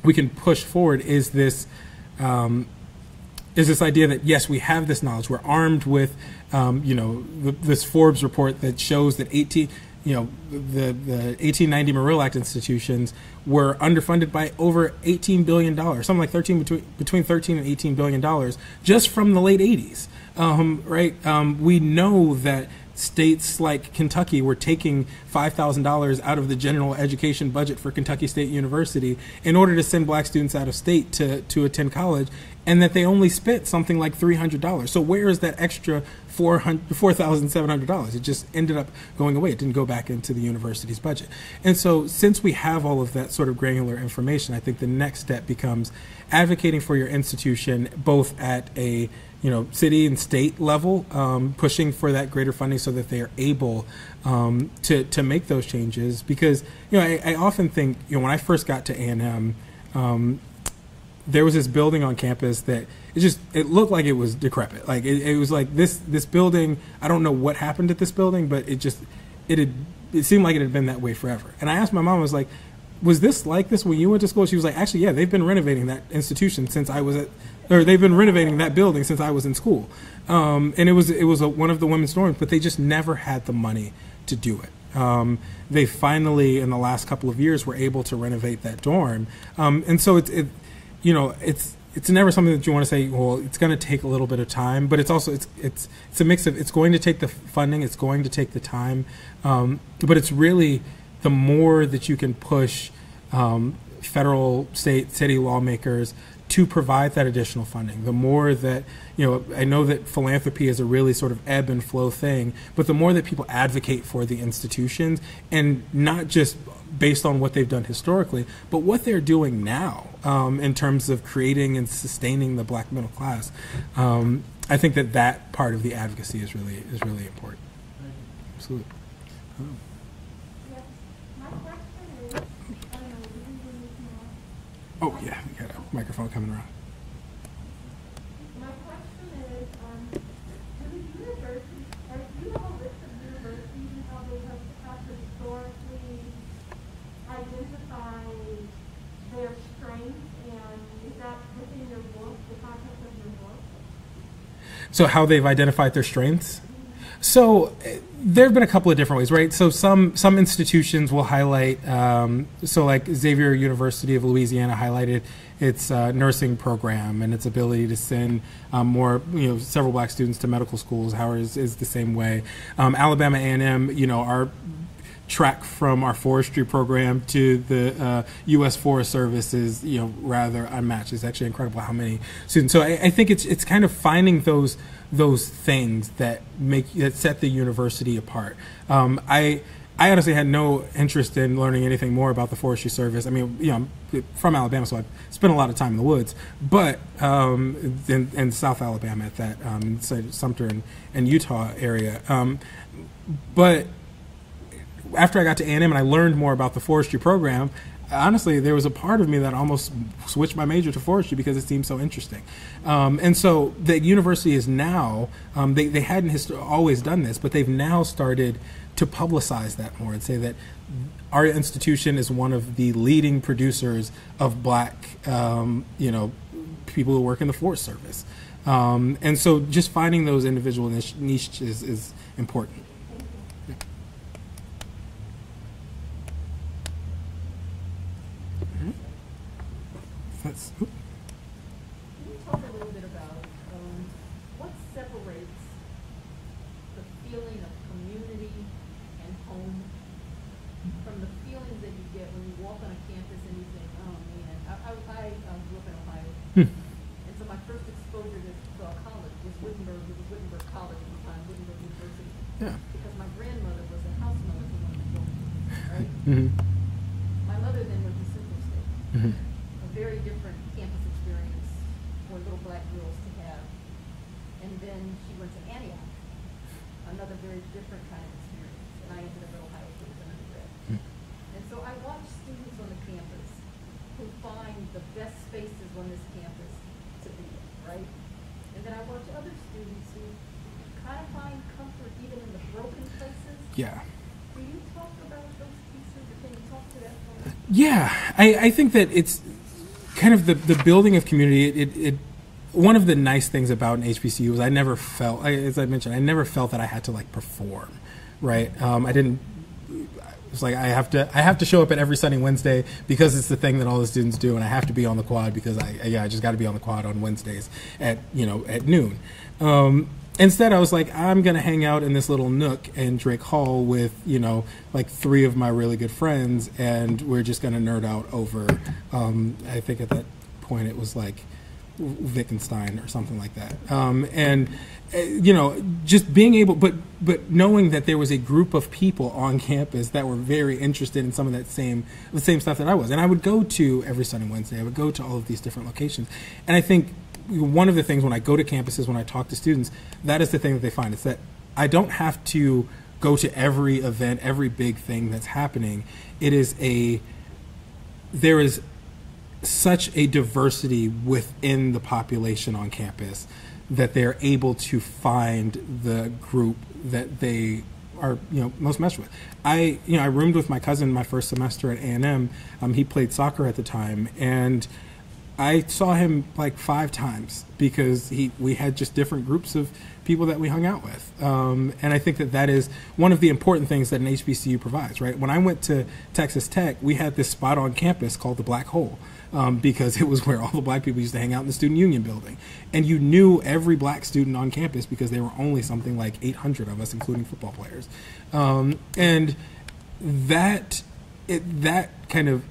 we can push forward is this um, is this idea that yes we have this knowledge. We're armed with um, you know the, this Forbes report that shows that 18 you know the the 1890 Morrill Act institutions were underfunded by over 18 billion dollars something like 13 between between 13 and 18 billion dollars just from the late 80s um, right? Um, we know that states like Kentucky were taking $5,000 out of the general education budget for Kentucky State University in order to send black students out of state to, to attend college, and that they only spent something like $300. So, where is that extra $4,700? It just ended up going away. It didn't go back into the university's budget. And so, since we have all of that sort of granular information, I think the next step becomes advocating for your institution both at a you know, city and state level, um, pushing for that greater funding so that they are able um, to to make those changes. Because you know, I, I, often think you know when I first got to A and M, um, there was this building on campus that it just it looked like it was decrepit. Like it, it was like this this building. I don't know what happened at this building, but it just it had it seemed like it had been that way forever. And I asked my mom, I was like, was this like this when you went to school? She was like, actually, yeah, they've been renovating that institution since I was at or they've been renovating that building since I was in school. Um, and it was it was a, one of the women's dorms, but they just never had the money to do it. Um, they finally, in the last couple of years, were able to renovate that dorm, um, and so it's it, you know, it's it's never something that you want to say. Well, it's going to take a little bit of time, but it's also it's it's it's a mix of it's going to take the funding, it's going to take the time, um, but it's really the more that you can push um, federal, state, city lawmakers to provide that additional funding. The more that, you know, I know that philanthropy is a really sort of ebb and flow thing, but the more that people advocate for the institutions and not just based on what they've done historically, but what they're doing now um, in terms of creating and sustaining the black middle class, um, I think that that part of the advocacy is really is really important. Absolutely. Oh yeah, we got a microphone coming around. My question is, um, do the universities, or do you have a list of universities and how they have, have historically identified their strengths, and is that within your book, the context of your book? So how they've identified their strengths? So there have been a couple of different ways, right? So some some institutions will highlight. Um, so like Xavier University of Louisiana highlighted its uh, nursing program and its ability to send um, more, you know, several black students to medical schools. Howard is, is the same way. Um, Alabama A&M, you know, our track from our forestry program to the uh, U.S. Forest Service is, you know, rather unmatched. It's actually incredible how many students. So I, I think it's it's kind of finding those those things that make that set the university apart. Um, I I honestly had no interest in learning anything more about the Forestry Service. I mean, you know, I'm from Alabama, so I spent a lot of time in the woods, but um, in, in, South Alabama at that um, Sumter and, and, Eutaw area. Um, but after I got to A&M and I learned more about the forestry program, honestly, there was a part of me that almost switched my major to forestry because it seemed so interesting. Um, and so the university is now, um, they, they hadn't always done this, but they've now started to publicize that more and say that our institution is one of the leading producers of black, um, you know, people who work in the Forest Service. Um, and so just finding those individual niche- niches is important. Mhm. That's, oop. Can you talk a little bit about um, what separates the feeling of community and home from the feelings that you get when you walk on a campus and you think, oh man, I, I, I um, grew up in Ohio. Hmm. And so my first exposure to, to a college was Wittenberg, it was Wittenberg College at the time, Wittenberg University. Yeah. Because my grandmother was a house mother for one of the children, right? Mhm. My mother then went to Central State Mhm. a very different campus experience for little black girls to have. And then she went to Antioch, another very different kind of experience. And I ended up at Ohio State as an undergrad. And so I watch students on the campus who find the best spaces on this campus to be in, right? And then I watch other students who kind of find comfort even in the broken places. Yeah. Do you talk about those pieces, or can you talk to that for me? Yeah, I, I think that it's kind of the, the building of community. It, it, it one of the nice things about an HBCU was I never felt, I, as I mentioned, I never felt that I had to like perform, right? Um, I didn't. It's like I have to, I have to show up at every Sunday Wednesday because it's the thing that all the students do, and I have to be on the quad because I, yeah, I just got to be on the quad on Wednesdays at you know at noon. Um, instead, I was like, I'm gonna hang out in this little nook in Drake Hall with you know like three of my really good friends, and we're just gonna nerd out over. Um, I think at that point it was like Wittgenstein or something like that. Um, and uh, you know, just being able, but but knowing that there was a group of people on campus that were very interested in some of that same the same stuff that I was, and I would go to every Sunday and Wednesday. I would go to all of these different locations, and I think one of the things when I go to campuses when I talk to students, that is the thing that they find. It's that I don't have to go to every event, every big thing that's happening. It is a there is such a diversity within the population on campus that they're able to find the group that they are you know most meshed with. I you know I roomed with my cousin my first semester at A and M. Um, he played soccer at the time, and I saw him like five times because he we had just different groups of people that we hung out with. Um, and I think that that is one of the important things that an HBCU provides, right? When I went to Texas Tech, we had this spot on campus called the Black Hole. Um, because it was where all the black people used to hang out in the student union building. And you knew every black student on campus because there were only something like 800 of us, including football players. Um, and that, it, that kind of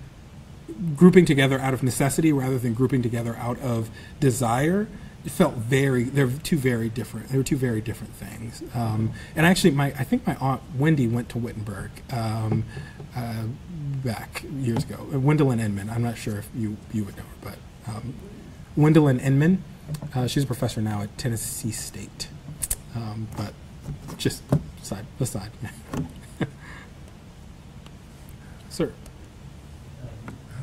grouping together out of necessity rather than grouping together out of desire it felt very they're two very different they were two very different things. Um, and actually my i think my aunt wendy went to wittenberg um, uh, back years ago. Uh, Wendelin Inman i'm not sure if you you would know her but um, Wendelin Inman uh, she's a professor now at tennessee state. Um, but just side aside (laughs) sir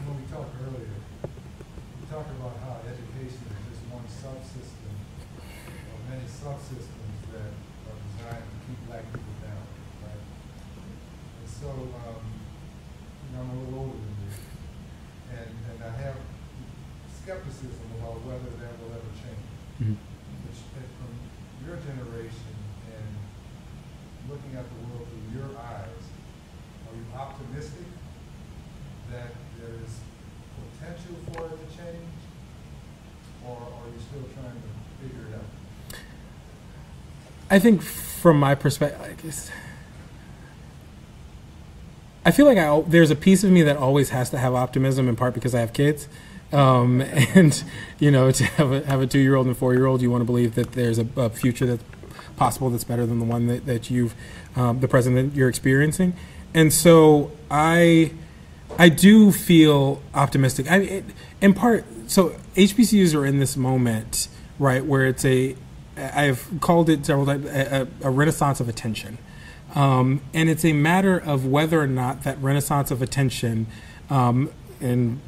When we talked earlier, we talked about how education is just one subsystem of many subsystems that are designed to keep black people down, right? Um, you know, I'm a little older than you, and, and I have skepticism about whether that will ever change. Mhm. Which, from your generation and looking at the world through your eyes, are you optimistic that there is potential for it to change? Or are you still trying to figure it out? I think from my perspective, I guess I feel like I there's a piece of me that always has to have optimism, in part because I have kids, um, (laughs) and you know, to have a, have a two year old and a four year old, you want to believe that there's a, a future that's possible that's better than the one that, that you've um, the present that you're experiencing, and so I I do feel optimistic. I it, in part, so HBCUs are in this moment, right, where it's a, I've called it several times, a, a, a renaissance of attention. Um, and it's a matter of whether or not that renaissance of attention um, and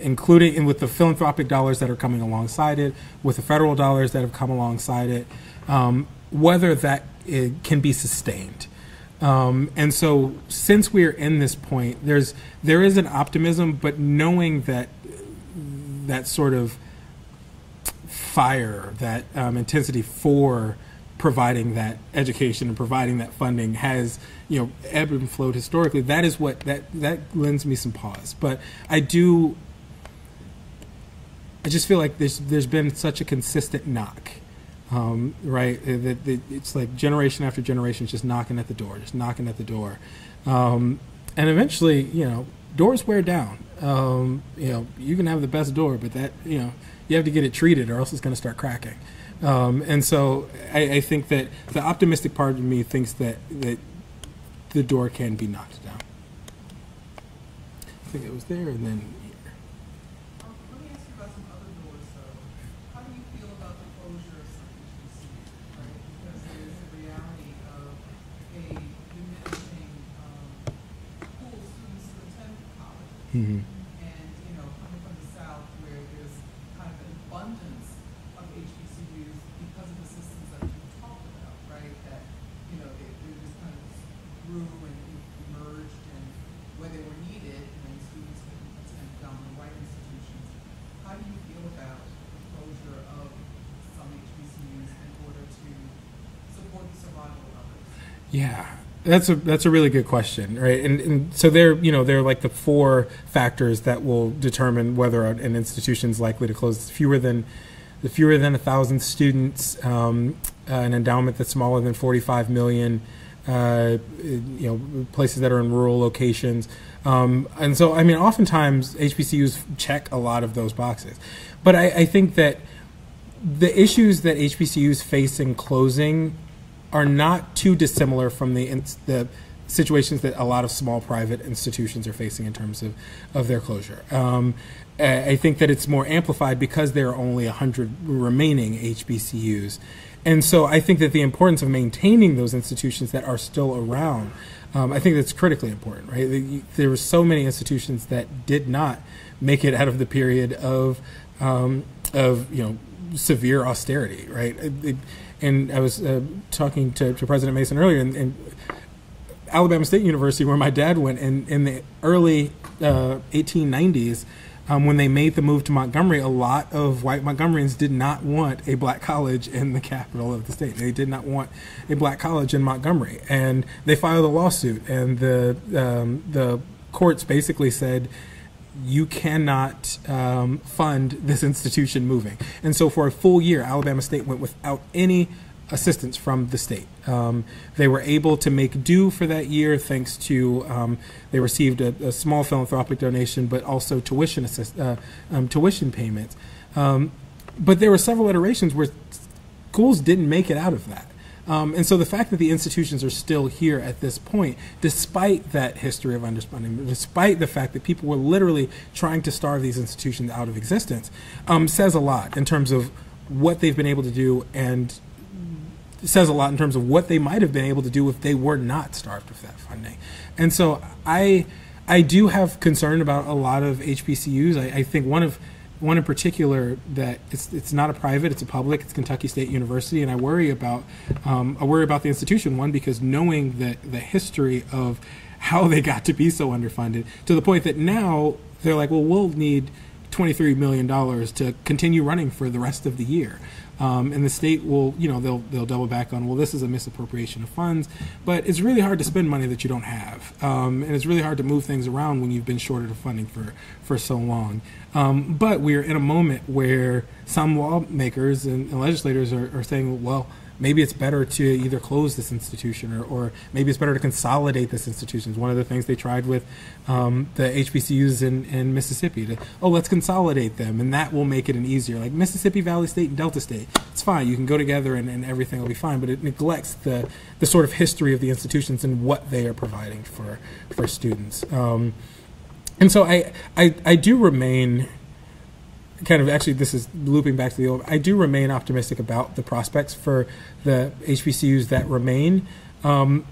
including and with the philanthropic dollars that are coming alongside it, with the federal dollars that have come alongside it, um, whether that it can be sustained. Um, and so, since we are in this point, there's there is an optimism, but knowing that that sort of fire, that um, intensity for providing that education and providing that funding has you know ebbed and flowed historically. That is what that that lends me some pause. But I do. I just feel like there's there's been such a consistent knock, um, right? That, that it's like generation after generation is just knocking at the door, just knocking at the door, um, and eventually, you know, doors wear down. Um, you know, you can have the best door, but that you know you have to get it treated, or else it's going to start cracking. Um, and so I, I think that the optimistic part of me thinks that that the door can be knocked down. I think it was there, and then here. Um, let me ask you about some other doors, though. How do you feel about the closure of some HBCUs, right? Because there is a reality of a diminishing, um, pool of students who attend college. Mhm. And, you know, coming from the South where there's kind of an abundance of HBCUs because of the systems that you talked about, right? That, you know, they, they just kind of grew and emerged and where they were needed, and then students could attend down the right institutions. How do you feel about the closure of some HBCUs in order to support the survival of others? Yeah, that's a that's a really good question, right? And, and so they're you know they're like the four factors that will determine whether an institution is likely to close. Fewer than the fewer than a thousand students, um, uh, an endowment that's smaller than forty five million. Uh, you know, places that are in rural locations, um, and so I mean, oftentimes HBCUs check a lot of those boxes, but I, I think that the issues that HBCUs face in closing are not too dissimilar from the the situations that a lot of small private institutions are facing in terms of, of their closure. Um, I think that it's more amplified because there are only 100 remaining HBCUs. And so I think that the importance of maintaining those institutions that are still around, um, I think that's critically important, right? There were so many institutions that did not make it out of the period of, um, of you know, severe austerity, right? It- and I was uh, talking to, to President Mason earlier, and, and Alabama State University, where my dad went, in, in the early uh, 1890s, um, when they made the move to Montgomery, a lot of white Montgomeryans did not want a black college in the capital of the state. They did not want a black college in Montgomery, and they filed a lawsuit, and the um, the courts basically said you cannot um, fund this institution moving. And so for a full year, Alabama State went without any assistance from the state. Um, they were able to make do for that year thanks to um, they received a, a small philanthropic donation, but also tuition assist, uh, um, tuition payments. Um, but there were several iterations where schools didn't make it out of that. Um, and so the fact that the institutions are still here at this point, despite that history of underfunding, despite the fact that people were literally trying to starve these institutions out of existence, um, says a lot in terms of what they've been able to do and says a lot in terms of what they might have been able to do if they were not starved of that funding. And so I I do have concern about a lot of HBCUs. I, I think one of one in particular that it's it's not a private, it's a public. It's Kentucky State University, and I worry about um, I worry about the institution. One because knowing the the history of how they got to be so underfunded to the point that now they're like, well, we'll need twenty three million dollars to continue running for the rest of the year. Um, and the state will, you know, they'll they'll double back on, well, this is a misappropriation of funds, but it's really hard to spend money that you don't have, um, and it's really hard to move things around when you've been shorted of funding for for so long. Um, but we're in a moment where some lawmakers and, and legislators are, are saying, well, maybe it's better to either close this institution or, or maybe it's better to consolidate this institution. It's one of the things they tried with um, the HBCUs in, in Mississippi. To, oh, let's consolidate them, and that will make it an easier. Like Mississippi Valley State and Delta State, it's fine. You can go together and, and everything will be fine. But it neglects the the sort of history of the institutions and what they are providing for for students. Um, and so I, I I do remain kind of actually this is looping back to the old i do remain optimistic about the prospects for the hbcus that remain um,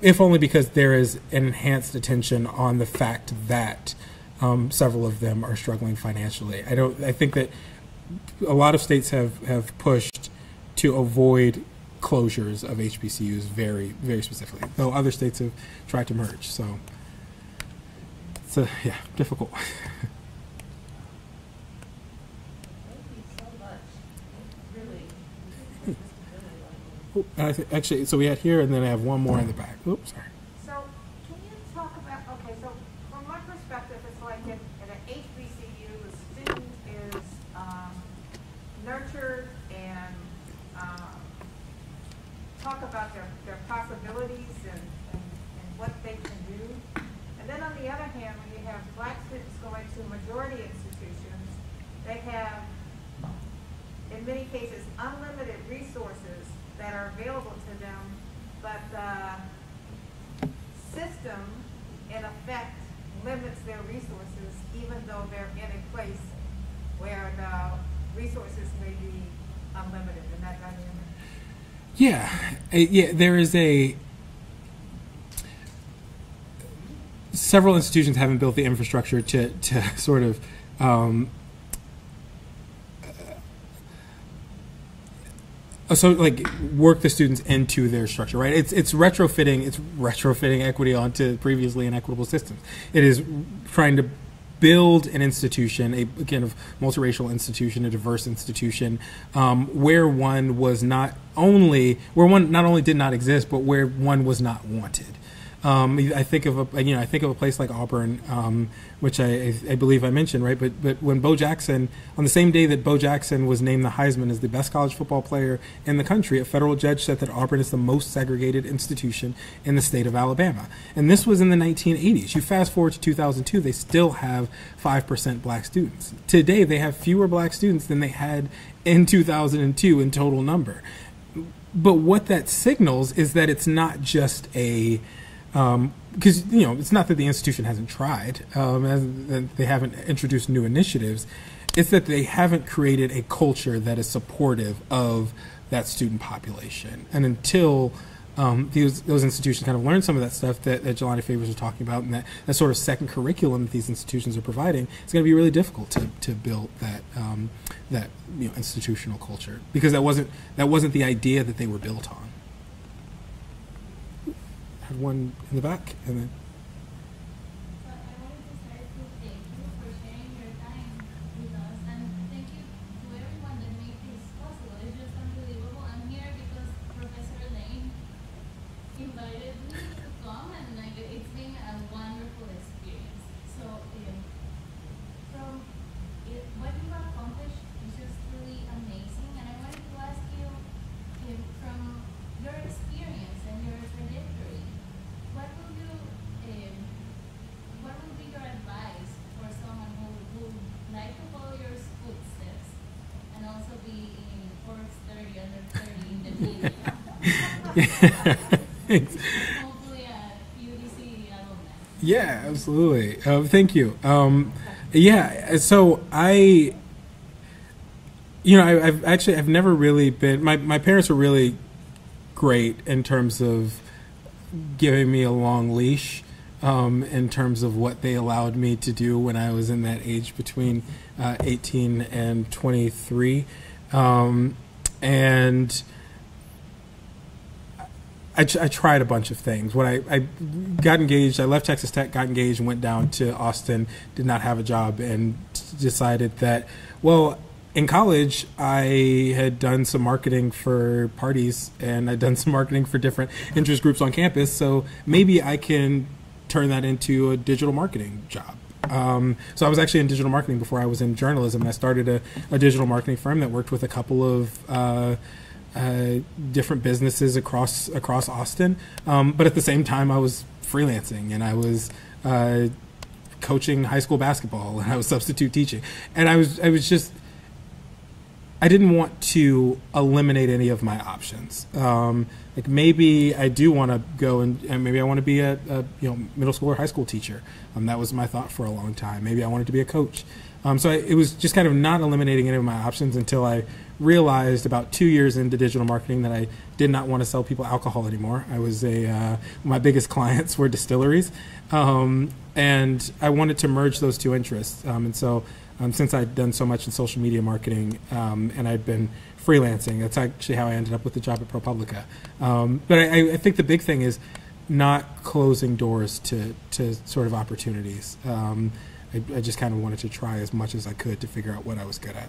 if only because there is an enhanced attention on the fact that um, several of them are struggling financially. I don't. I think that a lot of states have have pushed to avoid closures of HBCUs very very specifically, though other states have tried to merge. So it's a, yeah difficult. (laughs) Thank you so much. Really, this is really. I actually, so we had here, and then I have one more in the back. Oops, sorry. So, can you talk about, okay, so from my perspective, it's like in an HBCU, the student is, um, nurtured and, um, talk about their, their possibilities and what they can do. And then on the other hand, when you have black students going to majority institutions, they have in many cases, unlimited resources that are available to them, but the system, in effect, limits their resources, even though they're in a place where the resources may be unlimited in that dynamic. Yeah, Uh, yeah. There is a several institutions haven't built the infrastructure to to (laughs) sort of um, uh, so like work the students into their structure, right? It's it's retrofitting it's retrofitting equity onto previously inequitable systems. It is trying to build an institution, a kind of multiracial institution, a diverse institution, um, where one was not only where one not only did not exist, but where one was not wanted. Um, I think of a you know I think of a place like Auburn, um, which I, I believe I mentioned right. But but when Bo Jackson on the same day that Bo Jackson was named the Heisman as the best college football player in the country, a federal judge said that Auburn is the most segregated institution in the state of Alabama. And this was in the 1980s. You fast forward to 2002, they still have five percent black students. Today they have fewer black students than they had in 2002 in total number. But what that signals is that it's not just a because you know it's not that the institution hasn't tried, um, and they haven't introduced new initiatives. It's that they haven't created a culture that is supportive of that student population. And until um, these, those institutions kind of learn some of that stuff that, that Jelani Favors was talking about, and that, that sort of second curriculum that these institutions are providing, it's going to be really difficult to, to build that um, that you know institutional culture because that wasn't that wasn't the idea that they were built on had one in the back, and then So I wanted to start to thank you for sharing your time with us, and thank you to everyone that made this possible. It's just unbelievable. I'm here because Professor Lane invited me to come, and like it's been a wonderful experience. So, um, from it, what you have accomplished is just really amazing, and I wanted to ask you, um, from your experience and your trajectory, what will you, um, what would be your advice for someone who would like to follow your footsteps and also be in Forbes 30 under 30 in the media? Hopefully a UDC alumni. Yeah, absolutely. Uh, thank you. Um, yeah, so I, you know, I, I've actually I've never really been. My my parents were really great in terms of giving me a long leash. Um, in terms of what they allowed me to do when I was in that age between uh, 18 and 23. Um, and I, I tried a bunch of things. When I, I got engaged, I left Texas Tech, got engaged, and went down to Austin. Did not have a job, and decided that, well, in college, I had done some marketing for parties, and I'd done (laughs) some marketing for different interest groups on campus. So maybe I can turn that into a digital marketing job. Um, so I was actually in digital marketing before I was in journalism. I started a, a digital marketing firm that worked with a couple of uh, uh, different businesses across across Austin. Um, but at the same time, I was freelancing and I was uh, coaching high school basketball and I was substitute teaching. And I was I was just I didn't want to eliminate any of my options. Um, like maybe I do want to go and, and maybe I want to be a, a you know middle school or high school teacher. Um, that was my thought for a long time. Maybe I wanted to be a coach. Um, so I, it was just kind of not eliminating any of my options until I realized about two years into digital marketing that I did not want to sell people alcohol anymore. I was a uh, my biggest (laughs) clients were distilleries, um, and I wanted to merge those two interests. Um, and so um, since I'd done so much in social media marketing um, and I'd been freelancing, that's actually how I ended up with the job at ProPublica. Um, but I, I think the big thing is not closing doors to, to sort of opportunities. Um, I, I just kind of wanted to try as much as I could to figure out what I was good at.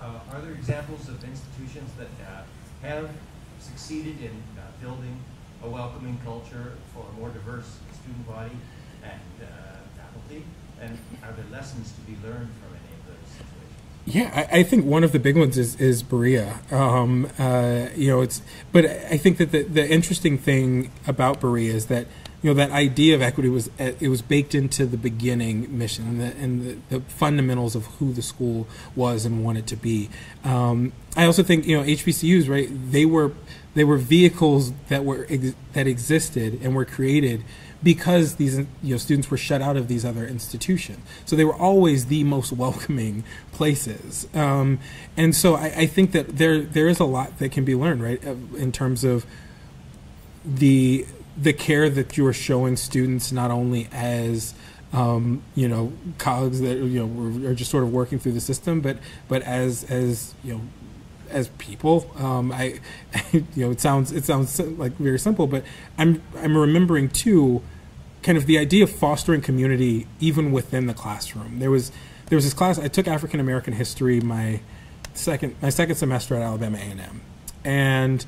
Uh, are there examples of institutions that uh, have succeeded in uh, building a welcoming culture for a more diverse student body and uh, faculty? And are there lessons to be learned from any of those situations? Yeah, I, I think one of the big ones is is Berea. Um, uh, you know, it's but I think that the, the interesting thing about Berea is that you know that idea of equity was uh, it was baked into the beginning mission and the, and the, the fundamentals of who the school was and wanted to be. Um, I also think you know HBCUs right they were they were vehicles that were ex- that existed and were created because these you know students were shut out of these other institutions. So they were always the most welcoming places. Um, and so I, I think that there there is a lot that can be learned right in terms of the the care that you are showing students not only as um, you know colleagues that you know are just sort of working through the system, but but as as you know as people. Um, I (laughs) you know it sounds it sounds like very simple, but I'm I'm remembering too, kind of the idea of fostering community even within the classroom. There was there was this class I took African American history my second my second semester at Alabama A and M, and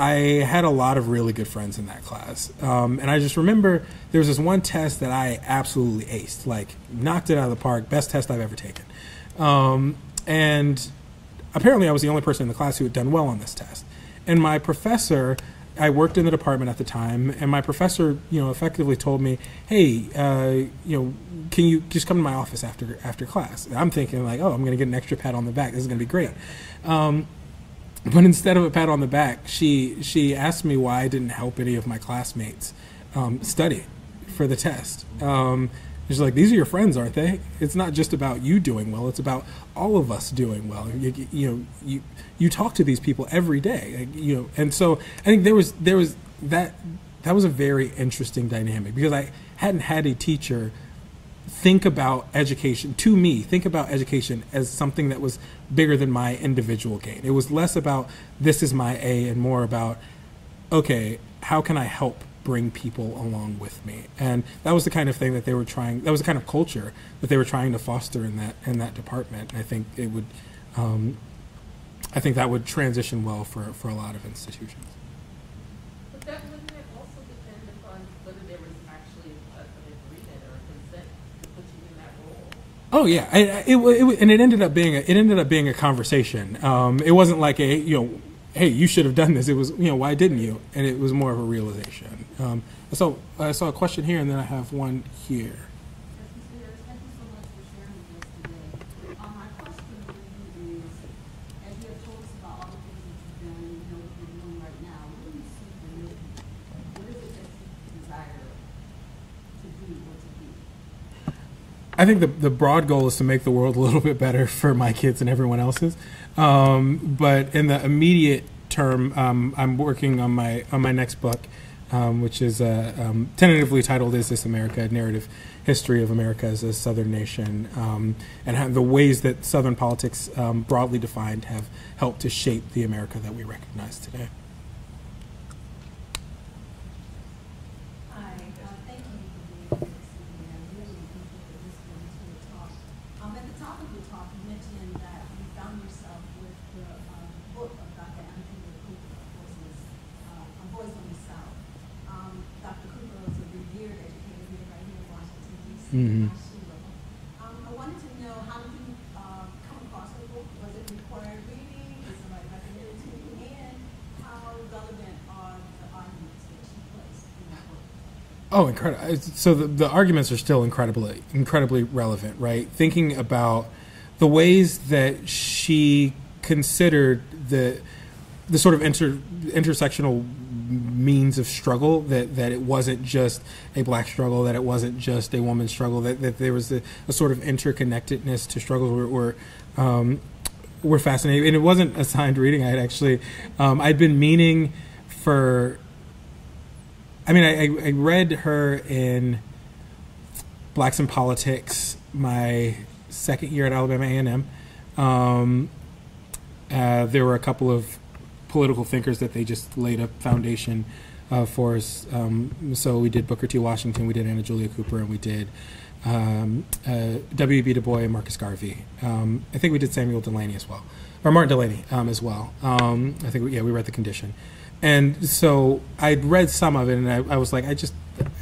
I had a lot of really good friends in that class. Um, and I just remember there was this one test that I absolutely aced, like knocked it out of the park, best test I've ever taken. Um, and apparently I was the only person in the class who had done well on this test. And my professor, I worked in the department at the time, and my professor, you know, effectively told me, "Hey, uh, you know, can you just come to my office after after class?" And I'm thinking like, "Oh, I'm going to get an extra pat on the back. This is going to be great." Um, (laughs) but instead of a pat on the back, she she asked me why I didn't help any of my classmates um, study for the test. Um, she's like, "These are your friends, aren't they? It's not just about you doing well; it's about all of us doing well. You, you know, you you talk to these people every day, you know." And so I think there was there was that that was a very interesting dynamic because I hadn't had a teacher think about education to me think about education as something that was bigger than my individual gain. It was less about this is my a and more about okay how can i help bring people along with me? And that was the kind of thing that they were trying that was the kind of culture that they were trying to foster in that in that department. And i think it would um, i think that would transition well for for a lot of institutions But that wouldn't it also depend upon whether there was actually a- an agreement or a consent to put you in that role? Oh yeah, it, wa- it, and it ended up being a, it ended up being a conversation. Um, it wasn't like a you know, hey, you should have done this. It was you know, why didn't you? And it was more of a realization. Um, so I saw a question here, and then I have one here. Thank you so much for sharing with us today. Um, my question for you is, as you have told us about all the things that you've done and you know what you're doing right now, what do you see for your people? What is it that you desire to do or to be? I think the the broad goal is to make the world a little (laughs) bit better for my kids and everyone else's. Um, but in the immediate term, um, I'm working on my on my next book, um, which is uh, um, tentatively titled "Is This America?" A Narrative History of America as a Southern Nation, um, and the ways that Southern politics, um, broadly defined, have helped to shape the America that we recognize today. Hi, uh, thank you for being here this evening. I really appreciate this one to your talk. Um, at the top of your talk, you mentioned that you found yourself with the, um, book of Dr. Anthony Cooper, Voices, uh, A Voice on the South. Um, Dr. Cooper was a revered educator here right here in Washington DC. Mhm. at SULO. Um, I wanted to know, how did you, uh, come across the book? Was it required reading? Did somebody recommend it to you? And how relevant are the arguments that you place in that Mm-hmm. book? Oh, incredible! So the, the arguments are still incredibly, incredibly relevant, right? Thinking about the ways that she considered the the sort of inter, intersectional means of struggle that, that it wasn't just a black struggle that it wasn't just a woman's struggle that, that there was a, a sort of interconnectedness to struggles were, were um, were fascinating. And it wasn't assigned reading. I had actually um, I'd been meaning for I mean I, I, read her in Blacks in Politics my second year at Alabama A&M um, uh, there were a couple of political thinkers that they just laid a foundation uh, for us. Um, so we did Booker T. Washington, we did Anna Julia Cooper, and we did um, uh, W.B. Du Bois and Marcus Garvey. Um, I think we did Samuel Delany as well, or Martin Delany um, as well. Um, I think, we, yeah, we read The Condition. And so I'd read some of it, and I, I was like, I just,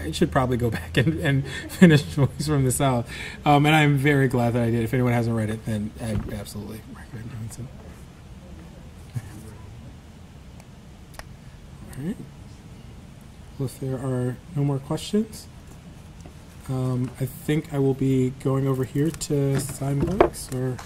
I should probably go (laughs) back and, and finish (laughs) Voice from the South. Um, and I'm very glad that I did. If anyone hasn't read it, then I absolutely recommend doing so. All right. Well, if there are no more questions, um, I think I will be going over here to sign books or.